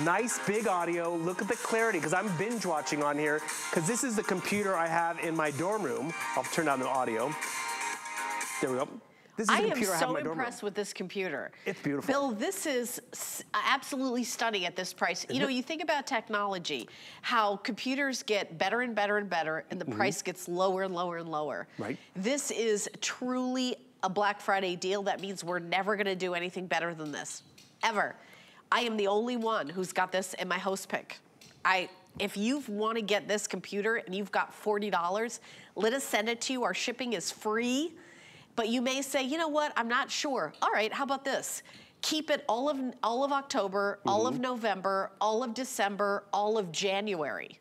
Nice big audio. Look at the clarity, because I'm binge watching on here, because this is the computer I have in my dorm room. I'll turn down the audio. There we go. This is I am I so room. impressed with this computer. It's beautiful. Bill, this is absolutely stunning at this price. You know, you think about technology, how computers get better and better and better, and the mm-hmm. price gets lower and lower and lower. Right. This is truly a Black Friday deal. That means we're never going to do anything better than this, ever. I am the only one who's got this in my host pick. I, if you want to get this computer and you've got $40, let us send it to you. Our shipping is free. But you may say, you know what, I'm not sure. All right, how about this? Keep it all of all of October, all of November, all of December, all of January.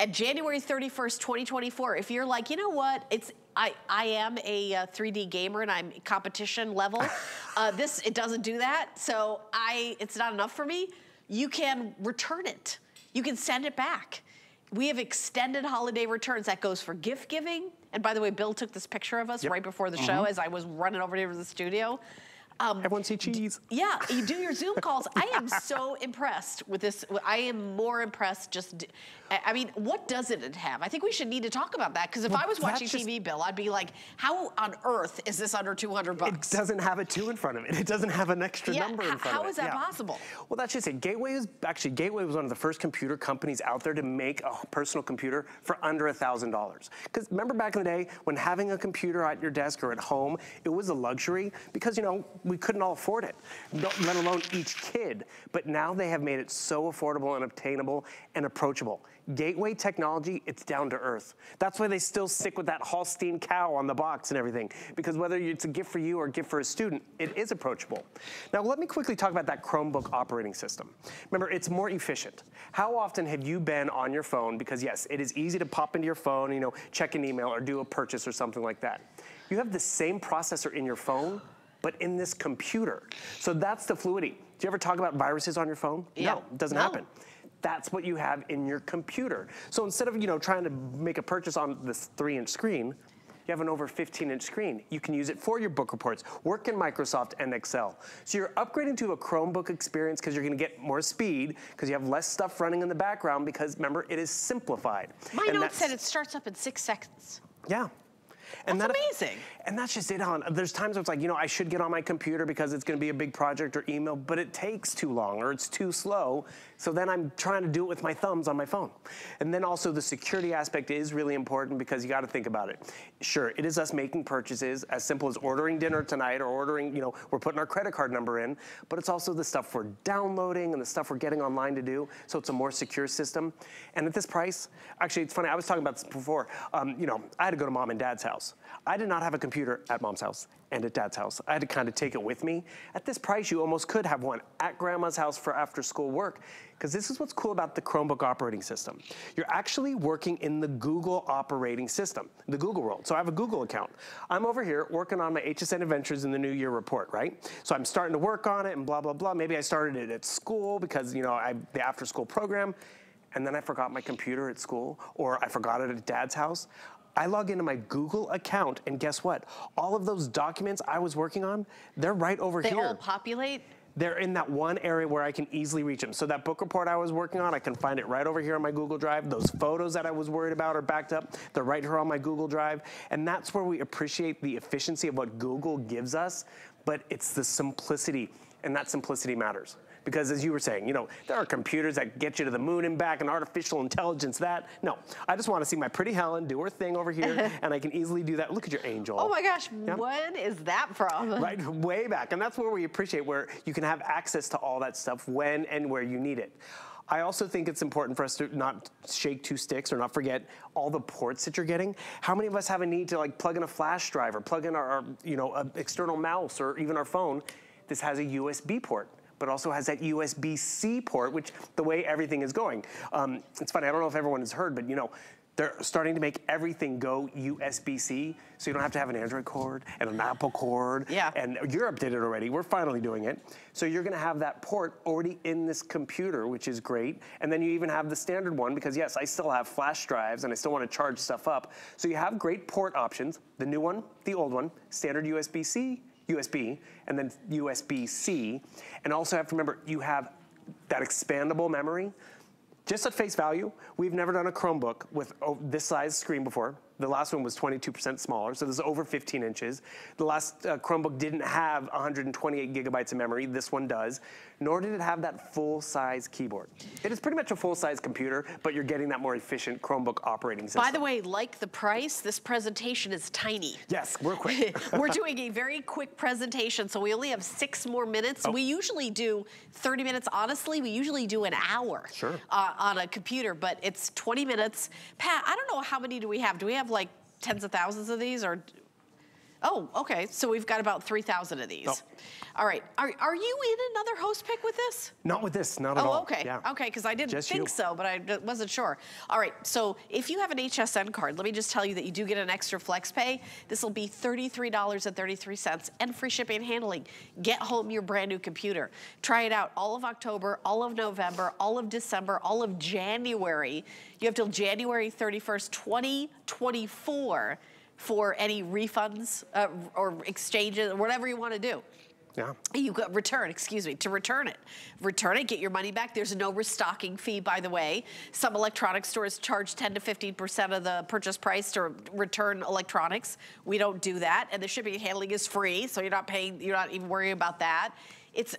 At January 31st, 2024, if you're like, you know what, it's I, I am a uh, 3D gamer and I'm competition level. uh, this it doesn't do that, so I it's not enough for me. You can return it. You can send it back. We have extended holiday returns. That goes for gift giving. And by the way, Bill took this picture of us Yep. right before the mm-hmm. show as I was running over to the studio. Um, Everyone see cheese. Yeah, you do your Zoom calls. I am so impressed with this. I am more impressed just, I mean, what doesn't it have? I think we should need to talk about that because if Well, I was watching just- TV, Bill, I'd be like, how on earth is this under 200 bucks? It doesn't have a two in front of it. It doesn't have an extra Yeah, number in front how of it. is that possible? Well, that's just it. Gateway is actually Gateway was one of the first computer companies out there to make a personal computer for under a thousand dollars. Because remember back in the day when having a computer at your desk or at home, it was a luxury because you know we couldn't all afford it, let alone each kid. But now they have made it so affordable and obtainable and approachable. Gateway technology, it's down to earth. That's why they still stick with that Holstein cow on the box and everything, because whether it's a gift for you or a gift for a student, it is approachable. Now, let me quickly talk about that Chromebook operating system. Remember, it's more efficient. How often have you been on your phone? Because yes, it is easy to pop into your phone, you know, check an email or do a purchase or something like that. You have the same processor in your phone, but in this computer. So that's the fluidity. Do you ever talk about viruses on your phone? Yeah. No, it doesn't No. happen. That's what you have in your computer. So instead of, you know, trying to make a purchase on this three inch screen, you have an over 15 inch screen. You can use it for your book reports, work in Microsoft and Excel. So you're upgrading to a Chromebook experience because you're gonna get more speed because you have less stuff running in the background because remember, it is simplified. My And note said it starts up in six seconds. yeah. And That's that- amazing. And that's just it, Helen. There's times where it's like, you know, I should get on my computer because it's going to be a big project or email, but it takes too long or it's too slow. So then I'm trying to do it with my thumbs on my phone. And then also the security aspect is really important because you got to think about it. Sure, it is us making purchases as simple as ordering dinner tonight or ordering, you know, we're putting our credit card number in, but it's also the stuff we're downloading and the stuff we're getting online to do. So it's a more secure system. And at this price, actually, it's funny. I was talking about this before. Um, you know, I had to go to mom and dad's house. I did not have a computer at mom's house and at dad's house. I had to kind of take it with me. At this price, you almost could have one at grandma's house for after school work. Because this is what's cool about the Chromebook operating system. You're actually working in the Google operating system, the Google world. So I have a Google account. I'm over here working on my HSN Adventures in the New Year report, right? So I'm starting to work on it and blah, blah, blah. Maybe I started it at school because, you know, I the after school program and then I forgot my computer at school or I forgot it at dad's house. I log into my Google account and guess what? All of those documents I was working on, they're right over They here. They all populate. They're in that one area where I can easily reach them. So that book report I was working on, I can find it right over here on my Google Drive. Those photos that I was worried about are backed up. They're right here on my Google Drive. And that's where we appreciate the efficiency of what Google gives us, but it's the simplicity, and that simplicity matters. Because as you were saying, you know, there are computers that get you to the moon and back and artificial intelligence that. No, I just want to see my pretty Helen do her thing over here and I can easily do that. Look at your angel. Oh my gosh, Yeah. when is that from? Right, way back. And that's where we appreciate where you can have access to all that stuff when and where you need it. I also think it's important for us to not shake two sticks or not forget all the ports that you're getting. How many of us have a need to like plug in a flash drive or plug in our, our you know, external mouse or even our phone? This has a USB port but also has that USB-C port, which the way everything is going. Um, it's funny, I don't know if everyone has heard, but you know, they're starting to make everything go USB-C, so you don't have to have an Android cord and an Apple cord. Yeah. And Europe did it already. We're finally doing it. So you're gonna have that port already in this computer, which is great. And then you even have the standard one, because yes, I still have flash drives and I still wanna charge stuff up. So you have great port options, the new one, the old one, standard USB-C, USB, and then USB-C. And also have to remember, you have that expandable memory. Just at face value, we've never done a Chromebook with this size screen before. The last one was 22% smaller, so this is over 15 inches. The last uh, Chromebook didn't have 128 gigabytes of memory. This one does. Nor did it have that full-size keyboard. It is pretty much a full-size computer, but you're getting that more efficient Chromebook operating system. By the way, like the price, this presentation is tiny. yes, we're quick. We're doing a very quick presentation, so we only have six more minutes. Oh. We usually do 30 minutes. Honestly, we usually do an hour Sure. uh, on a computer, but it's 20 minutes. Pat, I don't know how many do we have? Do we have like tens of thousands of these or? Oh, okay. So we've got about 3,000 of these. Oh. All right. Are, are you in another host pick with this? Not with this, not at oh, all. Oh, okay. Yeah. Okay, because I didn't Just think you. so, but I wasn't sure. All right, so if you have an HSN card, let me just tell you that you do get an extra flex pay. This will be $33.33 and free shipping and handling. Get home your brand new computer. Try it out all of October, all of November, all of December, all of January. You have till January 31st, 2024 for any refunds uh, or exchanges, or whatever you want to do. Yeah. You got return, excuse me, to return it. Return it, get your money back. There's no restocking fee, by the way. Some electronic stores charge 10 to 15% of the purchase price to return electronics. We don't do that. And the shipping and handling is free, so you're not paying, you're not even worrying about that. It's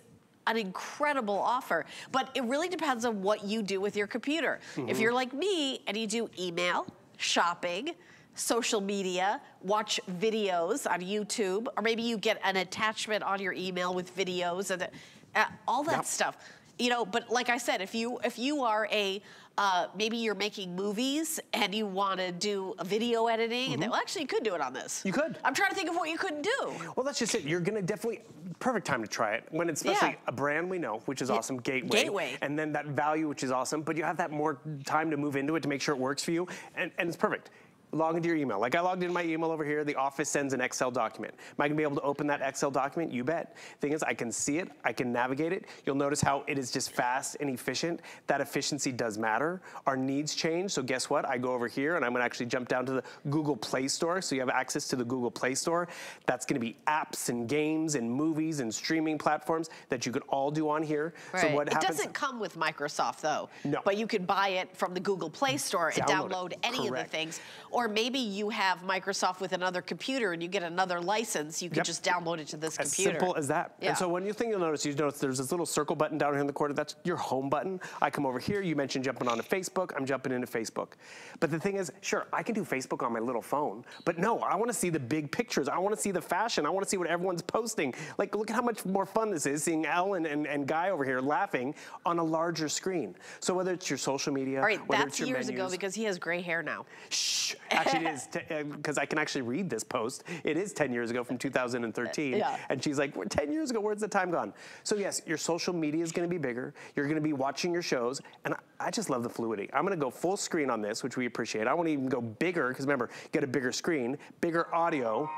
an incredible offer, but it really depends on what you do with your computer. If Mm-hmm. you're like me and you do email, shopping, social media, watch videos on YouTube, or maybe you get an attachment on your email with videos and uh, all that Yep. stuff. You know, but like I said, if you if you are a uh, maybe you're making movies and you want to do a video editing, and well, actually you could do it on this. You could. I'm trying to think of what you couldn't do. Well, that's just it. You're gonna definitely perfect time to try it when it's especially Yeah. a brand we know, which is Yeah. awesome, Gateway. Gateway. And then that value, which is awesome, but you have that more time to move into it to make sure it works for you, and, and it's perfect. Log into your email. Like I logged into my email over here, the office sends an Excel document. Am I gonna be able to open that Excel document? You bet. Thing is, I can see it, I can navigate it. You'll notice how it is just fast and efficient. That efficiency does matter. Our needs change, so guess what? I go over here and I'm gonna actually jump down to the Google Play Store, so you have access to the Google Play Store. That's gonna be apps and games and movies and streaming platforms that you can all do on here. So what it happens? doesn't come with Microsoft though. No. But you can buy it from the Google Play Store and Download download any Correct. of the things. Or maybe you have Microsoft with another computer and you get another license, you can Yep. just download it to this As computer. simple as that. Yeah. And so one thing you'll notice, you notice there's this little circle button down here in the corner. That's your home button. I come over here. You mentioned jumping onto Facebook. I'm jumping into Facebook. But the thing is, sure, I can do Facebook on my little phone. But no, I want to see the big pictures. I want to see the fashion. I want to see what everyone's posting. Like, look at how much more fun this is seeing Helen and, and Guy over here laughing on a larger screen. So whether it's your social media, All right, whether that's it's your years ago because he has gray hair now. Shh. Actually, it is because uh, I can actually read this post. It is 10 years ago from 2013. Yeah. And she's like, "We're 10 years ago. Where's the time gone? So yes, your social media is going to be bigger. You're going to be watching your shows, and I, I just love the fluidity. I'm going to go full screen on this, which we appreciate. I want to even go bigger because remember, get a bigger screen, bigger audio.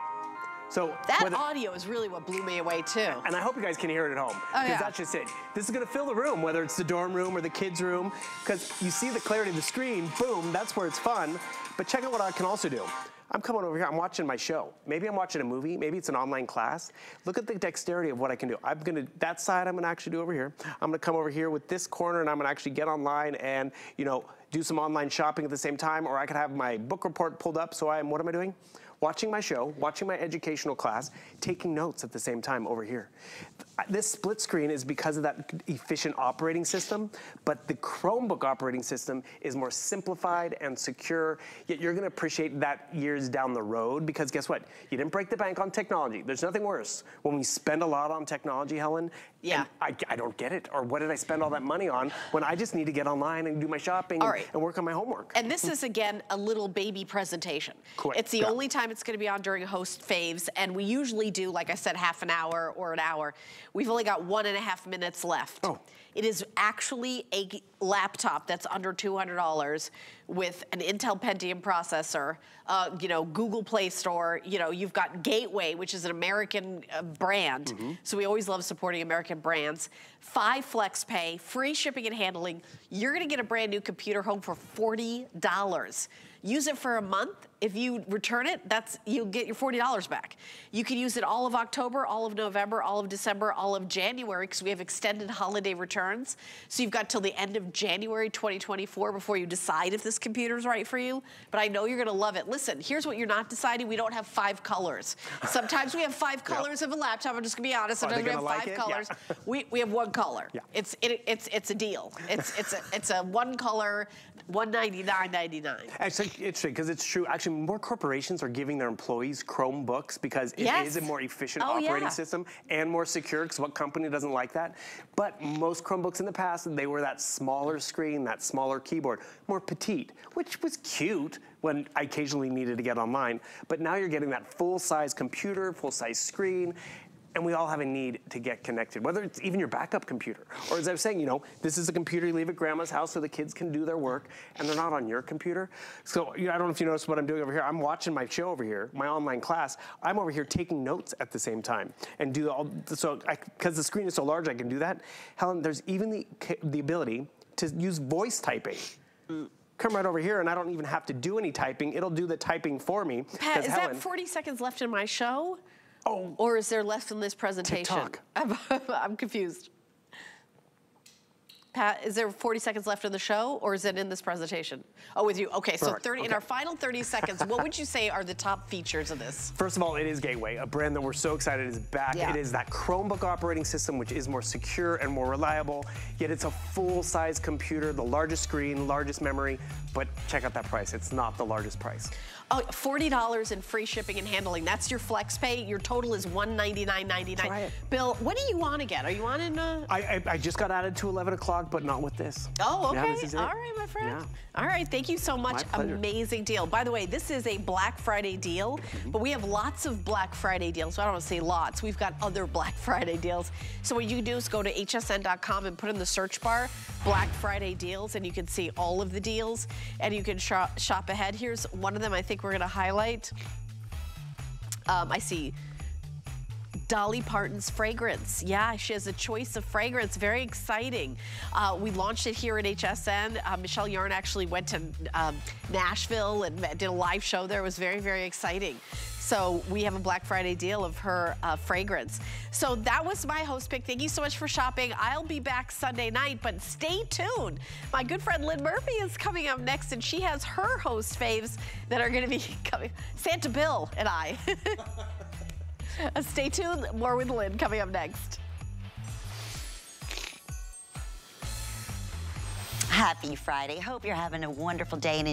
So That whether- audio is really what blew me away too. and I hope you guys can hear it at home. Oh, Because yeah. that's just it. This is gonna fill the room, whether it's the dorm room or the kids' room, because you see the clarity of the screen, boom, that's where it's fun. But check out what I can also do. I'm coming over here, I'm watching my show. Maybe I'm watching a movie, maybe it's an online class. Look at the dexterity of what I can do. I'm gonna, that side I'm gonna actually do over here. I'm gonna come over here with this corner and I'm gonna actually get online and, you know, do some online shopping at the same time, or I could have my book report pulled up so I am, what am I doing? Watching my show, watching my educational class, taking notes at the same time over here. This split screen is because of that efficient operating system, but the Chromebook operating system is more simplified and secure, yet you're gonna appreciate that years down the road because guess what? You didn't break the bank on technology. There's nothing worse when we spend a lot on technology, Helen, Yeah. I, I don't get it, or what did I spend all that money on when I just need to get online and do my shopping All and, and work on my homework. And this is again a little baby presentation. Correct, It's the yeah. only time it's going to be on during host faves, and we usually do, like I said, half an hour or an hour. We've only got one and a half minutes left. Oh. It is actually a laptop that's under $200 with an Intel Pentium processor, uh, you know, Google Play Store, you know, you've got Gateway, which is an American uh, brand. Mm-hmm. So we always love supporting American brands. Five flex pay, free shipping and handling. You're gonna get a brand new computer home for $40. Use it for a month. If you return it, that's you'll get your $40 back. You can use it all of October, all of November, all of December, all of January, because we have extended holiday returns. So you've got till the end of January 2024 before you decide if this computer is right for you. But I know you're gonna love it. Listen, here's what you're not deciding. We don't have five colors. Sometimes we have five colors of a laptop. I'm just gonna be honest. Sometimes we have like five it? Yeah. colors. We, we have one color. Yeah. It's it, it's it's a deal. It's it's a it's a one color, 199.99. Actually, it's true, because it's true. Actually, more corporations are giving their employees Chromebooks because it is Yes. a more efficient Oh, operating yeah. system and more secure. Because what company doesn't like that? But most Chromebooks in the past, they were that smaller screen, that smaller keyboard, more petite, which was cute when I occasionally needed to get online. But now you're getting that full-size computer, full-size screen. And we all have a need to get connected, whether it's even your backup computer. Or as I was saying, you know, this is a computer you leave at grandma's house so the kids can do their work and they're not on your computer. So you know, I don't know if you noticed what I'm doing over here. I'm watching my show over here, my online class. I'm over here taking notes at the same time and do all, so because the screen is so large, I can do that. Helen, there's even the, the ability to use voice typing. Come right over here and I don't even have to do any typing. It'll do the typing for me. Pat, is Helen- that 40 seconds left in my show? Oh. Or is there less in this presentation? TikTok. I'm, I'm confused. Pat, is there 40 seconds left in the show or is it in this presentation? Oh, with you. Okay, so Correct, 30 in our final 30 seconds, what would you say are the top features of this? First of all, it is Gateway, a brand that we're so excited is back. Yeah. It is that Chromebook operating system, which is more secure and more reliable, yet it's a full-size computer, the largest screen, largest memory, but check out that price. It's not the largest price. Oh, $40 in free shipping and handling. That's your flex pay. Your total is $199.99. Try it. Bill, what do you want again? Are you on in uh I, I, I just got added to 11 o'clock, but not with this. Oh, Yeah, okay. this. All right, my friend. Yeah. All right, thank you so much. My. Amazing deal. By the way, this is a Black Friday deal, Mm-hmm. but we have lots of Black Friday deals. So I don't want to say lots. We've got other Black Friday deals. So what you do is go to hsn.com and put in the search bar Black Friday deals, and you can see all of the deals, and you can shop, shop ahead. Here's one of them I think we're going to highlight. Um, I see Dolly Parton's fragrance. Yeah, she has a choice of fragrance. Very exciting. Uh, we launched it here at HSN. Uh, Michelle Yarn actually went to um, Nashville and did a live show there. It was very, very exciting. So we have a Black Friday deal of her uh, fragrance. So that was my host pick. Thank you so much for shopping. I'll be back Sunday night, but stay tuned. My good friend Lynn Murphy is coming up next, and she has her host faves that are going to be coming. Santa Bill and I. Uh, Stay tuned. More with Lynn coming up next. Happy Friday. Hope you're having a wonderful day and